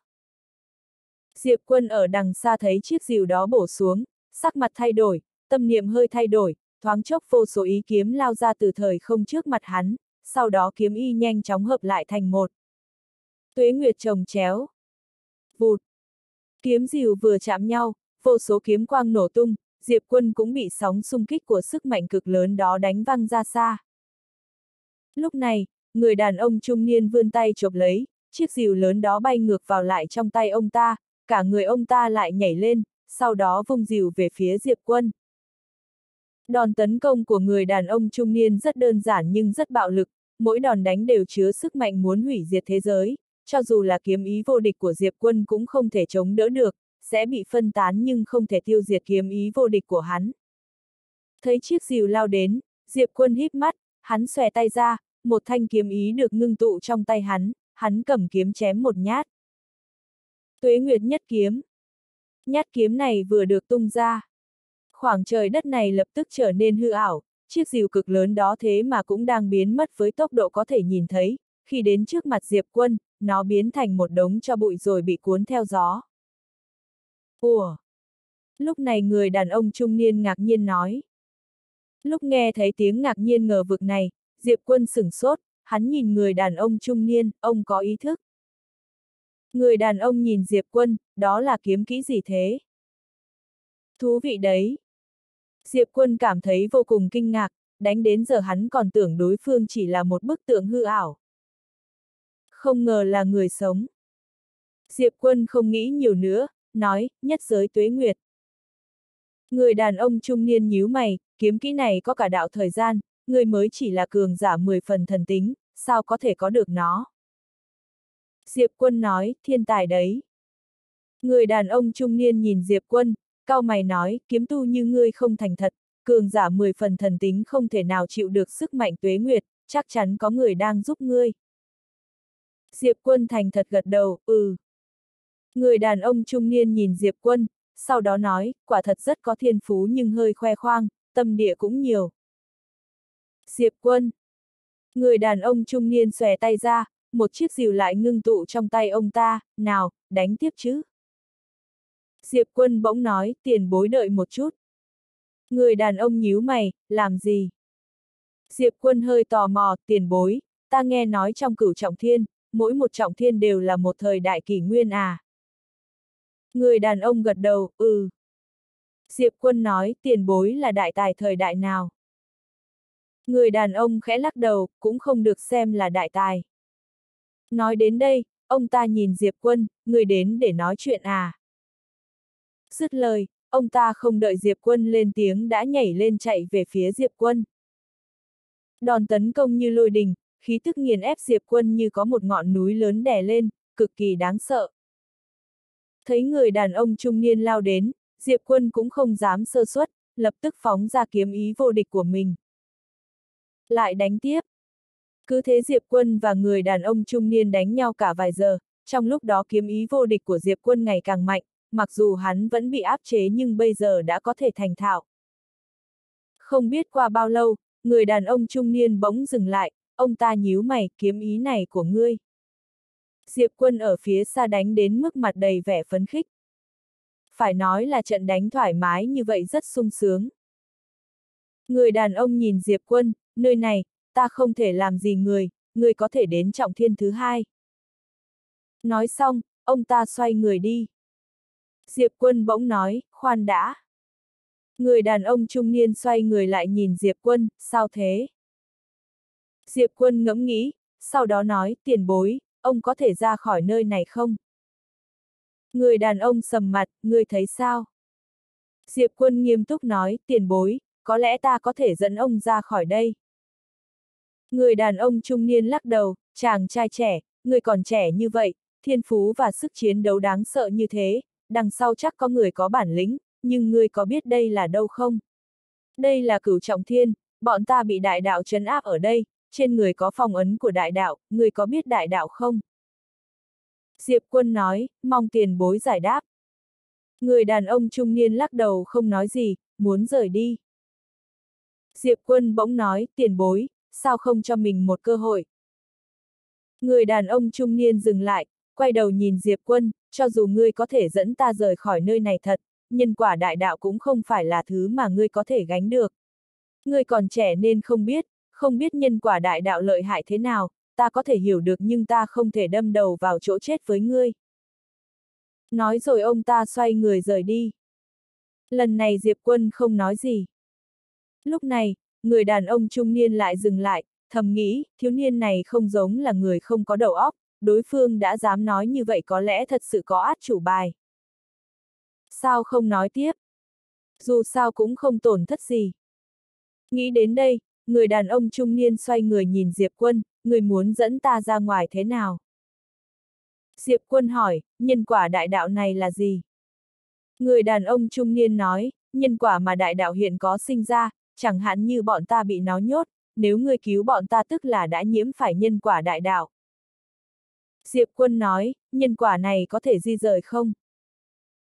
Diệp Quân ở đằng xa thấy chiếc rìu đó bổ xuống, sắc mặt thay đổi, tâm niệm hơi thay đổi, thoáng chốc vô số ý kiếm lao ra từ thời không trước mặt hắn, sau đó kiếm y nhanh chóng hợp lại thành một. Tuế Nguyệt trồng chéo. Vụt. Kiếm rìu vừa chạm nhau, vô số kiếm quang nổ tung, Diệp Quân cũng bị sóng xung kích của sức mạnh cực lớn đó đánh văng ra xa. Lúc này, người đàn ông trung niên vươn tay chộp lấy, chiếc rìu lớn đó bay ngược vào lại trong tay ông ta, cả người ông ta lại nhảy lên, sau đó vung rìu về phía Diệp Quân. Đòn tấn công của người đàn ông trung niên rất đơn giản nhưng rất bạo lực, mỗi đòn đánh đều chứa sức mạnh muốn hủy diệt thế giới, cho dù là kiếm ý vô địch của Diệp Quân cũng không thể chống đỡ được, sẽ bị phân tán nhưng không thể tiêu diệt kiếm ý vô địch của hắn. Thấy chiếc rìu lao đến, Diệp Quân híp mắt, hắn xòe tay ra, một thanh kiếm ý được ngưng tụ trong tay hắn, hắn cầm kiếm chém một nhát. Tuế Nguyệt nhất kiếm. Nhát kiếm này vừa được tung ra. Khoảng trời đất này lập tức trở nên hư ảo, chiếc dìu cực lớn đó thế mà cũng đang biến mất với tốc độ có thể nhìn thấy, khi đến trước mặt Diệp Quân, nó biến thành một đống cho bụi rồi bị cuốn theo gió. Ủa? Lúc này người đàn ông trung niên ngạc nhiên nói. Lúc nghe thấy tiếng ngạc nhiên ngờ vực này, Diệp Quân sửng sốt, hắn nhìn người đàn ông trung niên, ông có ý thức. Người đàn ông nhìn Diệp Quân, đó là kiếm kỹ gì thế? Thú vị đấy. Diệp Quân cảm thấy vô cùng kinh ngạc, đánh đến giờ hắn còn tưởng đối phương chỉ là một bức tượng hư ảo. Không ngờ là người sống. Diệp Quân không nghĩ nhiều nữa, nói, nhất giới tuế nguyệt. Người đàn ông trung niên nhíu mày, kiếm kỹ này có cả đạo thời gian, người mới chỉ là cường giả 10 phần thần tính, sao có thể có được nó? Diệp Quân nói, thiên tài đấy. Người đàn ông trung niên nhìn Diệp Quân, cao mày nói, kiếm tu như ngươi không thành thật, cường giả 10 phần thần tính không thể nào chịu được sức mạnh tuế nguyệt, chắc chắn có người đang giúp ngươi. Diệp Quân thành thật gật đầu, ừ. Người đàn ông trung niên nhìn Diệp Quân, sau đó nói, quả thật rất có thiên phú nhưng hơi khoe khoang, tâm địa cũng nhiều. Diệp Quân. Người đàn ông trung niên xòe tay ra, một chiếc dìu lại ngưng tụ trong tay ông ta, nào, đánh tiếp chứ. Diệp Quân bỗng nói, tiền bối đợi một chút. Người đàn ông nhíu mày, làm gì? Diệp Quân hơi tò mò, tiền bối, ta nghe nói trong cửu trọng thiên, mỗi một trọng thiên đều là một thời đại kỷ nguyên à. Người đàn ông gật đầu, ừ. Diệp Quân nói, tiền bối là đại tài thời đại nào? Người đàn ông khẽ lắc đầu, cũng không được xem là đại tài. Nói đến đây, ông ta nhìn Diệp Quân, người đến để nói chuyện à? Dứt lời, ông ta không đợi Diệp Quân lên tiếng đã nhảy lên chạy về phía Diệp Quân. Đòn tấn công như lôi đình, khí tức nghiền ép Diệp Quân như có một ngọn núi lớn đè lên, cực kỳ đáng sợ. Thấy người đàn ông trung niên lao đến, Diệp Quân cũng không dám sơ suất, lập tức phóng ra kiếm ý vô địch của mình. Lại đánh tiếp. Cứ thế Diệp Quân và người đàn ông trung niên đánh nhau cả vài giờ, trong lúc đó kiếm ý vô địch của Diệp Quân ngày càng mạnh, mặc dù hắn vẫn bị áp chế nhưng bây giờ đã có thể thành thạo. Không biết qua bao lâu, người đàn ông trung niên bỗng dừng lại, ông ta nhíu mày, kiếm ý này của ngươi. Diệp quân ở phía xa đánh đến mức mặt đầy vẻ phấn khích. Phải nói là trận đánh thoải mái như vậy rất sung sướng. Người đàn ông nhìn Diệp quân, nơi này, ta không thể làm gì người, người có thể đến trọng thiên thứ hai. Nói xong, ông ta xoay người đi. Diệp quân bỗng nói, khoan đã. Người đàn ông trung niên xoay người lại nhìn Diệp quân, sao thế? Diệp quân ngẫm nghĩ, sau đó nói, tiền bối, ông có thể ra khỏi nơi này không? Người đàn ông sầm mặt, người thấy sao? Diệp quân nghiêm túc nói, tiền bối, có lẽ ta có thể dẫn ông ra khỏi đây. Người đàn ông trung niên lắc đầu, chàng trai trẻ, người còn trẻ như vậy, thiên phú và sức chiến đấu đáng sợ như thế, đằng sau chắc có người có bản lĩnh, nhưng ngươi có biết đây là đâu không? Đây là cửu trọng thiên, bọn ta bị đại đạo trấn áp ở đây, trên người có phong ấn của đại đạo, người có biết đại đạo không? Diệp quân nói, mong tiền bối giải đáp. Người đàn ông trung niên lắc đầu không nói gì, muốn rời đi. Diệp quân bỗng nói, tiền bối, sao không cho mình một cơ hội? Người đàn ông trung niên dừng lại, quay đầu nhìn Diệp quân, cho dù ngươi có thể dẫn ta rời khỏi nơi này thật, nhân quả đại đạo cũng không phải là thứ mà ngươi có thể gánh được. Ngươi còn trẻ nên không biết, không biết nhân quả đại đạo lợi hại thế nào, ta có thể hiểu được nhưng ta không thể đâm đầu vào chỗ chết với ngươi. Nói rồi ông ta xoay người rời đi. Lần này Diệp Quân không nói gì. Lúc này, người đàn ông trung niên lại dừng lại, thầm nghĩ, thiếu niên này không giống là người không có đầu óc, đối phương đã dám nói như vậy có lẽ thật sự có át chủ bài. Sao không nói tiếp? Dù sao cũng không tổn thất gì. Nghĩ đến đây, người đàn ông trung niên xoay người nhìn Diệp Quân, người muốn dẫn ta ra ngoài thế nào? Diệp Quân hỏi, nhân quả đại đạo này là gì? Người đàn ông trung niên nói, nhân quả mà đại đạo hiện có sinh ra, chẳng hạn như bọn ta bị nó nhốt, nếu ngươi cứu bọn ta tức là đã nhiễm phải nhân quả đại đạo. Diệp Quân nói, nhân quả này có thể di rời không?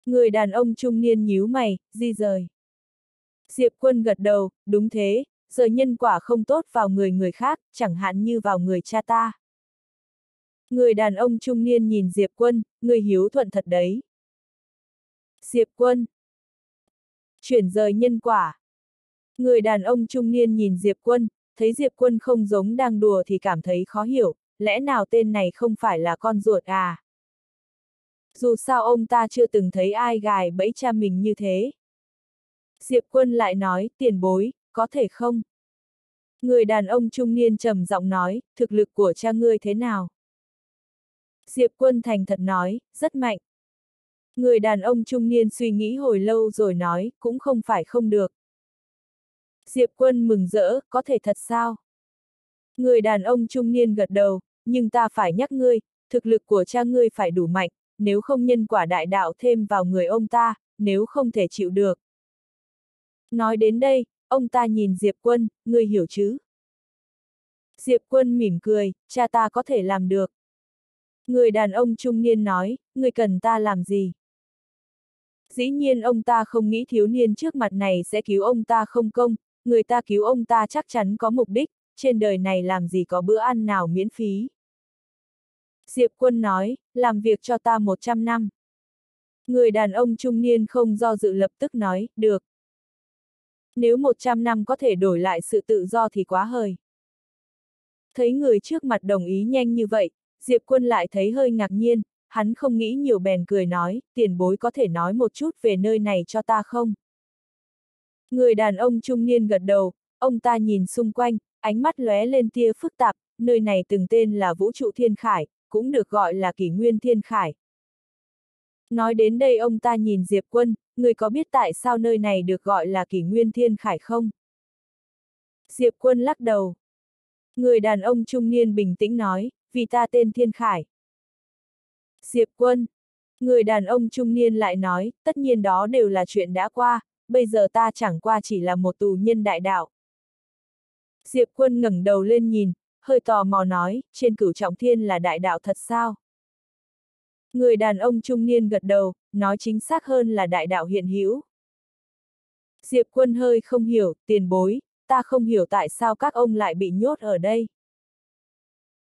Người đàn ông trung niên nhíu mày, di rời. Diệp Quân gật đầu, đúng thế, giờ nhân quả không tốt vào người người khác, chẳng hạn như vào người cha ta. Người đàn ông trung niên nhìn Diệp Quân, người hiếu thuận thật đấy. Diệp Quân. Chuyển rời nhân quả. Người đàn ông trung niên nhìn Diệp Quân, thấy Diệp Quân không giống đang đùa thì cảm thấy khó hiểu, lẽ nào tên này không phải là con ruột à? Dù sao ông ta chưa từng thấy ai gài bẫy cha mình như thế. Diệp Quân lại nói, tiền bối, có thể không? Người đàn ông trung niên trầm giọng nói, thực lực của cha ngươi thế nào? Diệp Quân thành thật nói, rất mạnh. Người đàn ông trung niên suy nghĩ hồi lâu rồi nói, cũng không phải không được. Diệp Quân mừng rỡ, có thể thật sao? Người đàn ông trung niên gật đầu, nhưng ta phải nhắc ngươi, thực lực của cha ngươi phải đủ mạnh, nếu không nhân quả đại đạo thêm vào người ông ta, nếu không thể chịu được. Nói đến đây, ông ta nhìn Diệp Quân, ngươi hiểu chứ? Diệp Quân mỉm cười, cha ta có thể làm được. Người đàn ông trung niên nói, ngươi cần ta làm gì? Dĩ nhiên ông ta không nghĩ thiếu niên trước mặt này sẽ cứu ông ta không công, người ta cứu ông ta chắc chắn có mục đích, trên đời này làm gì có bữa ăn nào miễn phí. Diệp Quân nói, làm việc cho ta 100 năm. Người đàn ông trung niên không do dự lập tức nói, được. Nếu 100 năm có thể đổi lại sự tự do thì quá hời. Thấy người trước mặt đồng ý nhanh như vậy, Diệp Quân lại thấy hơi ngạc nhiên, hắn không nghĩ nhiều bèn cười nói, tiền bối có thể nói một chút về nơi này cho ta không? Người đàn ông trung niên gật đầu, ông ta nhìn xung quanh, ánh mắt lóe lên tia phức tạp, nơi này từng tên là Vũ trụ Thiên Khải, cũng được gọi là kỷ nguyên Thiên Khải. Nói đến đây ông ta nhìn Diệp Quân, người có biết tại sao nơi này được gọi là kỷ nguyên Thiên Khải không? Diệp Quân lắc đầu. Người đàn ông trung niên bình tĩnh nói, vì ta tên Thiên Khải. Diệp Quân. Người đàn ông trung niên lại nói, tất nhiên đó đều là chuyện đã qua, bây giờ ta chẳng qua chỉ là một tù nhân đại đạo. Diệp Quân ngẩng đầu lên nhìn, hơi tò mò nói, trên cửu trọng thiên là đại đạo thật sao? Người đàn ông trung niên gật đầu, nói chính xác hơn là đại đạo hiện hữu. Diệp Quân hơi không hiểu, tiền bối, ta không hiểu tại sao các ông lại bị nhốt ở đây.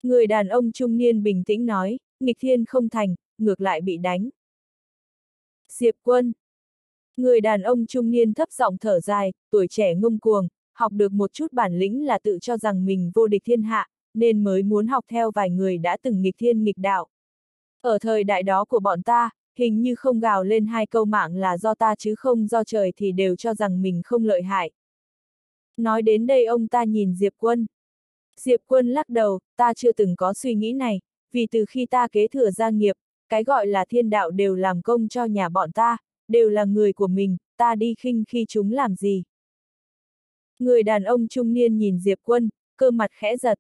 Người đàn ông trung niên bình tĩnh nói, nghịch thiên không thành, ngược lại bị đánh. Diệp Quân Người đàn ông trung niên thấp giọng thở dài, tuổi trẻ ngông cuồng, học được một chút bản lĩnh là tự cho rằng mình vô địch thiên hạ, nên mới muốn học theo vài người đã từng nghịch thiên nghịch đạo. Ở thời đại đó của bọn ta, hình như không gào lên hai câu mạng là do ta chứ không do trời thì đều cho rằng mình không lợi hại. Nói đến đây ông ta nhìn Diệp Quân. Diệp Quân lắc đầu, ta chưa từng có suy nghĩ này, vì từ khi ta kế thừa gia nghiệp, cái gọi là thiên đạo đều làm công cho nhà bọn ta, đều là người của mình, ta đi khinh khi chúng làm gì. Người đàn ông trung niên nhìn Diệp Quân, cơ mặt khẽ giật.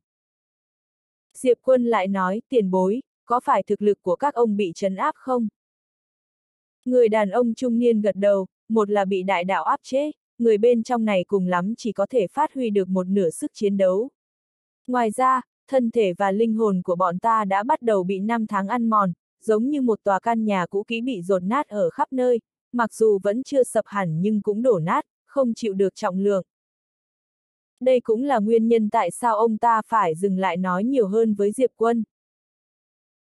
Diệp Quân lại nói, tiền bối, có phải thực lực của các ông bị trấn áp không? Người đàn ông trung niên gật đầu, một là bị đại đạo áp chế, người bên trong này cùng lắm chỉ có thể phát huy được một nửa sức chiến đấu. Ngoài ra, thân thể và linh hồn của bọn ta đã bắt đầu bị năm tháng ăn mòn, giống như một tòa căn nhà cũ kỹ bị dồn nát ở khắp nơi, mặc dù vẫn chưa sập hẳn nhưng cũng đổ nát, không chịu được trọng lượng. Đây cũng là nguyên nhân tại sao ông ta phải dừng lại nói nhiều hơn với Diệp Quân.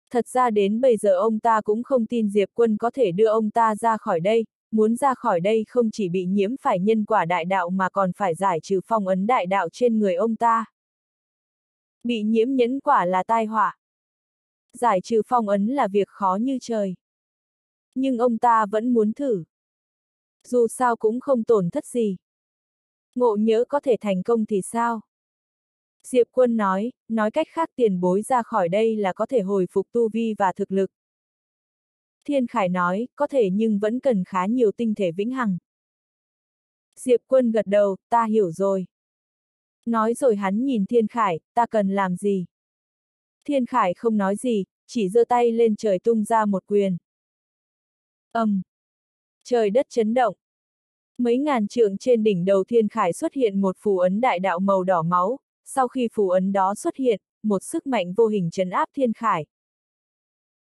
Thật ra đến bây giờ ông ta cũng không tin Diệp Quân có thể đưa ông ta ra khỏi đây, muốn ra khỏi đây không chỉ bị nhiễm phải nhân quả đại đạo mà còn phải giải trừ phong ấn đại đạo trên người ông ta. Bị nhiễm nhẫn quả là tai họa. Giải trừ phong ấn là việc khó như trời. Nhưng ông ta vẫn muốn thử. Dù sao cũng không tổn thất gì. Ngộ nhớ có thể thành công thì sao? Diệp Quân nói, nói cách khác tiền bối ra khỏi đây là có thể hồi phục tu vi và thực lực. Thiên Khải nói, có thể nhưng vẫn cần khá nhiều tinh thể vĩnh hằng. Diệp Quân gật đầu, ta hiểu rồi. Nói rồi hắn nhìn Thiên Khải, ta cần làm gì? Thiên Khải không nói gì, chỉ giơ tay lên trời tung ra một quyền ầm, um, Trời đất chấn động. Mấy ngàn trượng trên đỉnh đầu Thiên Khải xuất hiện một phù ấn đại đạo màu đỏ máu, sau khi phù ấn đó xuất hiện, một sức mạnh vô hình chấn áp Thiên Khải.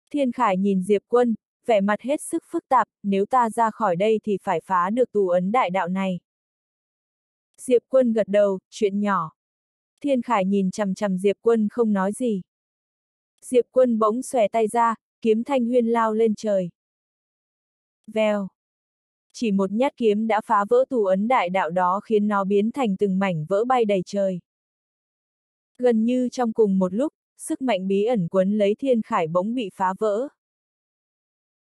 Thiên Khải nhìn Diệp Quân, vẻ mặt hết sức phức tạp, nếu ta ra khỏi đây thì phải phá được tù ấn đại đạo này. Diệp Quân gật đầu, chuyện nhỏ. Thiên Khải nhìn chằm chằm Diệp Quân không nói gì. Diệp Quân bỗng xòe tay ra, kiếm thanh huyên lao lên trời. Vèo. Chỉ một nhát kiếm đã phá vỡ tù ấn đại đạo đó khiến nó biến thành từng mảnh vỡ bay đầy trời. Gần như trong cùng một lúc, sức mạnh bí ẩn quấn lấy thiên khải bỗng bị phá vỡ.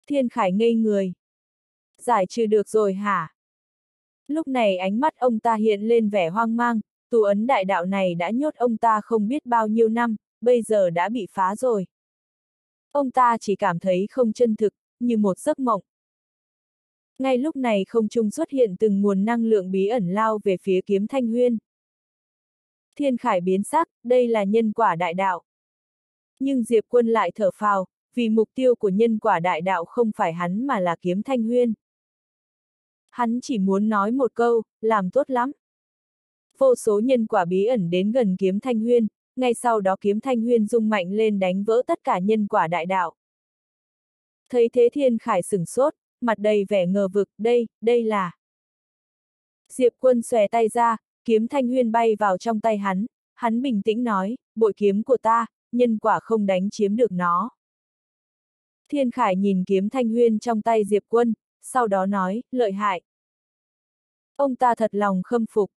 Thiên khải ngây người. Giải trừ được rồi hả? Lúc này ánh mắt ông ta hiện lên vẻ hoang mang, tù ấn đại đạo này đã nhốt ông ta không biết bao nhiêu năm, bây giờ đã bị phá rồi. Ông ta chỉ cảm thấy không chân thực, như một giấc mộng. Ngay lúc này không trung xuất hiện từng nguồn năng lượng bí ẩn lao về phía kiếm thanh huyên. Thiên khải biến sắc, đây là nhân quả đại đạo. Nhưng Diệp quân lại thở phào, vì mục tiêu của nhân quả đại đạo không phải hắn mà là kiếm thanh huyên. Hắn chỉ muốn nói một câu, làm tốt lắm. Vô số nhân quả bí ẩn đến gần kiếm thanh huyên, ngay sau đó kiếm thanh huyên rung mạnh lên đánh vỡ tất cả nhân quả đại đạo. Thấy thế thiên khải sửng sốt, mặt đầy vẻ ngờ vực, đây, đây là. Diệp quân xòe tay ra, kiếm thanh huyên bay vào trong tay hắn, hắn bình tĩnh nói, bội kiếm của ta, nhân quả không đánh chiếm được nó. Thiên Khải nhìn kiếm thanh huyên trong tay Diệp Quân, sau đó nói, lợi hại. Ông ta thật lòng khâm phục.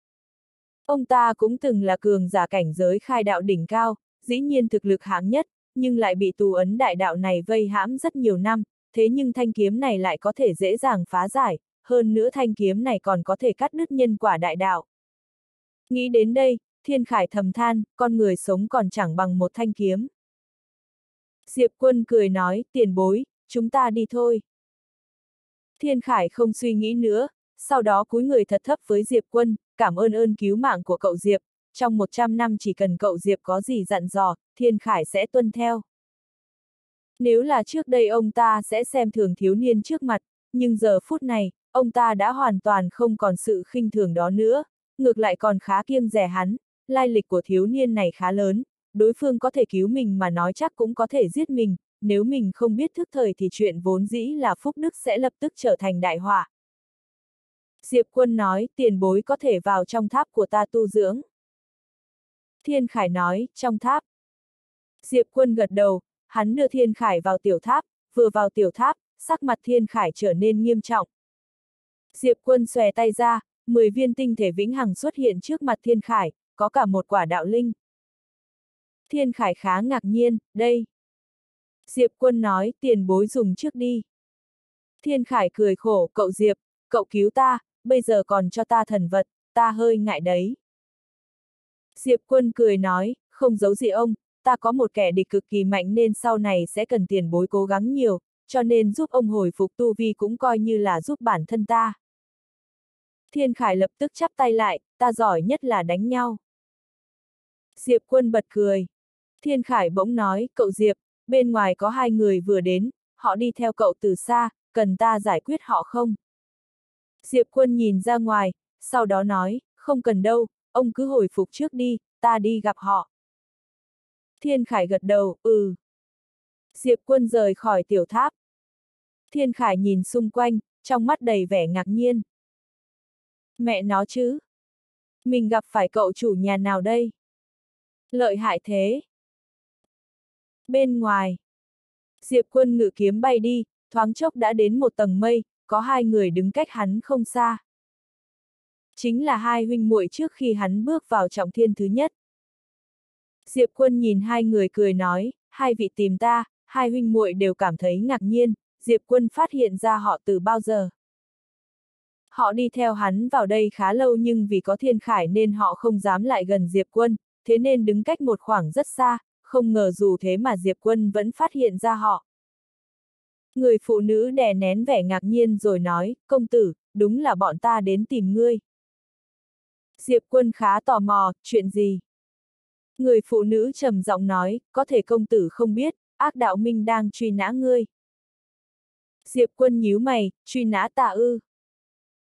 Ông ta cũng từng là cường giả cảnh giới khai đạo đỉnh cao, dĩ nhiên thực lực hạng nhất, nhưng lại bị tù ấn đại đạo này vây hãm rất nhiều năm, thế nhưng thanh kiếm này lại có thể dễ dàng phá giải, hơn nữa thanh kiếm này còn có thể cắt đứt nhân quả đại đạo. Nghĩ đến đây, Thiên Khải thầm than, con người sống còn chẳng bằng một thanh kiếm. Diệp quân cười nói, tiền bối, chúng ta đi thôi. Thiên Khải không suy nghĩ nữa, sau đó cúi người thật thấp với Diệp quân, cảm ơn ơn cứu mạng của cậu Diệp, trong 100 năm chỉ cần cậu Diệp có gì dặn dò, Thiên Khải sẽ tuân theo. Nếu là trước đây ông ta sẽ xem thường thiếu niên trước mặt, nhưng giờ phút này, ông ta đã hoàn toàn không còn sự khinh thường đó nữa, ngược lại còn khá kiêng rẻ hắn, lai lịch của thiếu niên này khá lớn, đối phương có thể cứu mình mà nói chắc cũng có thể giết mình, nếu mình không biết thức thời thì chuyện vốn dĩ là phúc đức sẽ lập tức trở thành đại họa. Diệp quân nói, tiền bối có thể vào trong tháp của ta tu dưỡng. Thiên Khải nói, trong tháp. Diệp quân gật đầu, hắn đưa Thiên Khải vào tiểu tháp, vừa vào tiểu tháp, sắc mặt Thiên Khải trở nên nghiêm trọng. Diệp quân xòe tay ra, 10 viên tinh thể vĩnh hằng xuất hiện trước mặt Thiên Khải, có cả một quả đạo linh. Thiên Khải khá ngạc nhiên, đây. Diệp quân nói, tiền bối dùng trước đi. Thiên Khải cười khổ, cậu Diệp, cậu cứu ta, bây giờ còn cho ta thần vật, ta hơi ngại đấy. Diệp quân cười nói, không giấu gì ông, ta có một kẻ địch cực kỳ mạnh nên sau này sẽ cần tiền bối cố gắng nhiều, cho nên giúp ông hồi phục tu vi cũng coi như là giúp bản thân ta. Thiên Khải lập tức chắp tay lại, ta giỏi nhất là đánh nhau. Diệp quân bật cười. Thiên Khải bỗng nói, cậu Diệp, bên ngoài có hai người vừa đến, họ đi theo cậu từ xa, cần ta giải quyết họ không? Diệp quân nhìn ra ngoài, sau đó nói, không cần đâu, ông cứ hồi phục trước đi, ta đi gặp họ. Thiên Khải gật đầu, ừ. Diệp quân rời khỏi tiểu tháp. Thiên Khải nhìn xung quanh, trong mắt đầy vẻ ngạc nhiên. Mẹ nó chứ. Mình gặp phải cậu chủ nhà nào đây? Lợi hại thế. Bên ngoài. Diệp quân ngự kiếm bay đi, thoáng chốc đã đến một tầng mây, có hai người đứng cách hắn không xa. Chính là hai huynh muội trước khi hắn bước vào trọng thiên thứ nhất. Diệp quân nhìn hai người cười nói, hai vị tìm ta, hai huynh muội đều cảm thấy ngạc nhiên, Diệp quân phát hiện ra họ từ bao giờ. Họ đi theo hắn vào đây khá lâu nhưng vì có thiên khải nên họ không dám lại gần Diệp quân, thế nên đứng cách một khoảng rất xa, không ngờ dù thế mà Diệp Quân vẫn phát hiện ra họ. Người phụ nữ đè nén vẻ ngạc nhiên rồi nói, công tử, đúng là bọn ta đến tìm ngươi. Diệp Quân khá tò mò, chuyện gì? Người phụ nữ trầm giọng nói, có thể công tử không biết, ác đạo minh đang truy nã ngươi. Diệp Quân nhíu mày, truy nã tạ ư.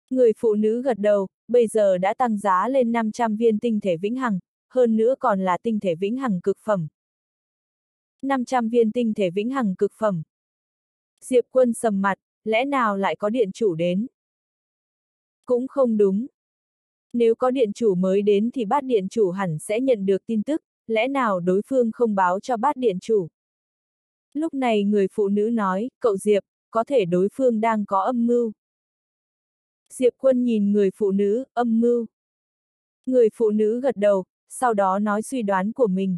Người phụ nữ gật đầu, bây giờ đã tăng giá lên 500 viên tinh thể vĩnh hằng, hơn nữa còn là tinh thể vĩnh hằng cực phẩm. 500 viên tinh thể vĩnh hằng cực phẩm. Diệp quân sầm mặt, lẽ nào lại có điện chủ đến? Cũng không đúng. Nếu có điện chủ mới đến thì bát điện chủ hẳn sẽ nhận được tin tức, lẽ nào đối phương không báo cho bát điện chủ? Lúc này người phụ nữ nói, cậu Diệp, có thể đối phương đang có âm mưu. Diệp quân nhìn người phụ nữ, âm mưu. Người phụ nữ gật đầu, sau đó nói suy đoán của mình.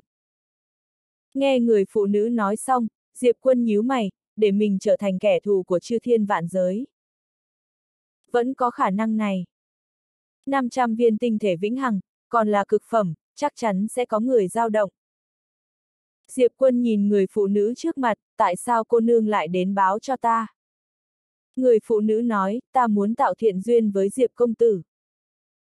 Nghe người phụ nữ nói xong, Diệp quân nhíu mày, để mình trở thành kẻ thù của chư thiên vạn giới. Vẫn có khả năng này. 500 viên tinh thể vĩnh hằng, còn là cực phẩm, chắc chắn sẽ có người giao động. Diệp quân nhìn người phụ nữ trước mặt, tại sao cô nương lại đến báo cho ta? Người phụ nữ nói, ta muốn tạo thiện duyên với Diệp công tử.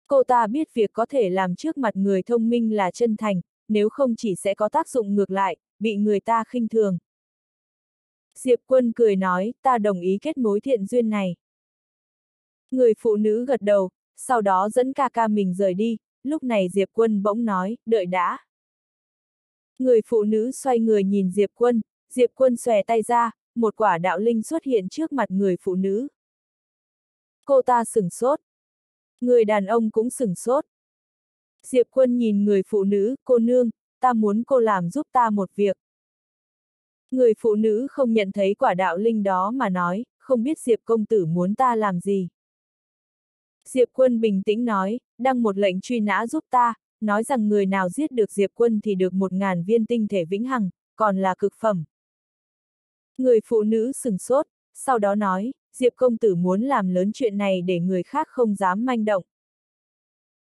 Cô ta biết việc có thể làm trước mặt người thông minh là chân thành, nếu không chỉ sẽ có tác dụng ngược lại, bị người ta khinh thường. Diệp quân cười nói, ta đồng ý kết mối thiện duyên này. Người phụ nữ gật đầu, sau đó dẫn ca ca mình rời đi, lúc này Diệp quân bỗng nói, đợi đã. Người phụ nữ xoay người nhìn Diệp quân, Diệp quân xòe tay ra, một quả đạo linh xuất hiện trước mặt người phụ nữ. Cô ta sửng sốt. Người đàn ông cũng sửng sốt. Diệp quân nhìn người phụ nữ, cô nương, ta muốn cô làm giúp ta một việc. Người phụ nữ không nhận thấy quả đạo linh đó mà nói, không biết Diệp công tử muốn ta làm gì. Diệp quân bình tĩnh nói, đăng một lệnh truy nã giúp ta, nói rằng người nào giết được Diệp quân thì được một ngàn viên tinh thể vĩnh hằng, còn là cực phẩm. Người phụ nữ sừng sốt, sau đó nói, Diệp công tử muốn làm lớn chuyện này để người khác không dám manh động.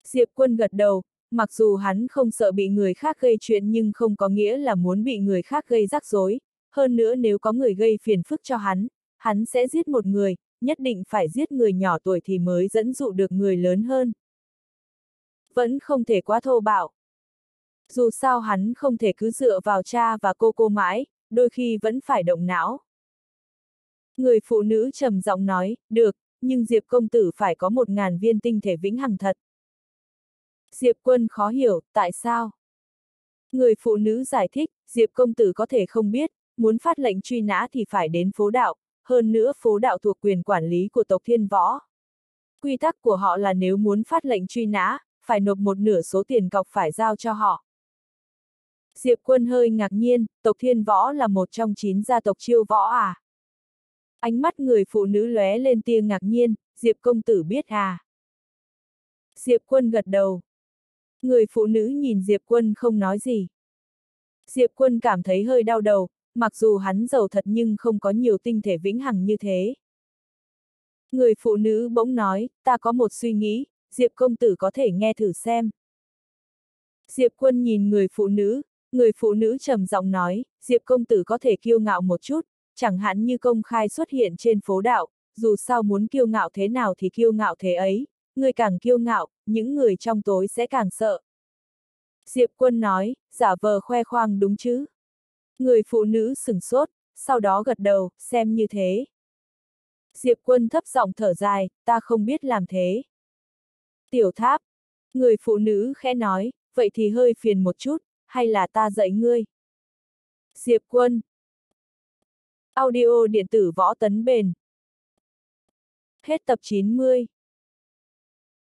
Diệp quân gật đầu, mặc dù hắn không sợ bị người khác gây chuyện nhưng không có nghĩa là muốn bị người khác gây rắc rối, hơn nữa nếu có người gây phiền phức cho hắn, hắn sẽ giết một người, nhất định phải giết người nhỏ tuổi thì mới dẫn dụ được người lớn hơn. Vẫn không thể quá thô bạo. Dù sao hắn không thể cứ dựa vào cha và cô cô mãi, đôi khi vẫn phải động não. Người phụ nữ trầm giọng nói, được, nhưng Diệp công tử phải có một ngàn viên tinh thể vĩnh hằng thật. Diệp quân khó hiểu, tại sao? Người phụ nữ giải thích, Diệp công tử có thể không biết, muốn phát lệnh truy nã thì phải đến phố đạo, hơn nữa phố đạo thuộc quyền quản lý của tộc thiên võ. Quy tắc của họ là nếu muốn phát lệnh truy nã, phải nộp một nửa số tiền cọc phải giao cho họ. Diệp quân hơi ngạc nhiên, tộc thiên võ là một trong chín gia tộc chiêu võ à? Ánh mắt người phụ nữ lóe lên tia ngạc nhiên, Diệp công tử biết à? Diệp quân gật đầu. Người phụ nữ nhìn Diệp quân không nói gì. Diệp quân cảm thấy hơi đau đầu, mặc dù hắn giàu thật nhưng không có nhiều tinh thể vĩnh hằng như thế. Người phụ nữ bỗng nói, ta có một suy nghĩ, Diệp công tử có thể nghe thử xem. Diệp quân nhìn người phụ nữ, người phụ nữ trầm giọng nói, Diệp công tử có thể kiêu ngạo một chút, chẳng hạn như công khai xuất hiện trên phố đạo, dù sao muốn kiêu ngạo thế nào thì kiêu ngạo thế ấy, người càng kiêu ngạo, những người trong tối sẽ càng sợ. Diệp quân nói, giả vờ khoe khoang đúng chứ. Người phụ nữ sừng sốt, sau đó gật đầu, xem như thế. Diệp quân thấp giọng thở dài, ta không biết làm thế. Tiểu tháp. Người phụ nữ khẽ nói, vậy thì hơi phiền một chút, hay là ta dạy ngươi? Diệp quân. Audio điện tử võ tấn bền. Hết tập 90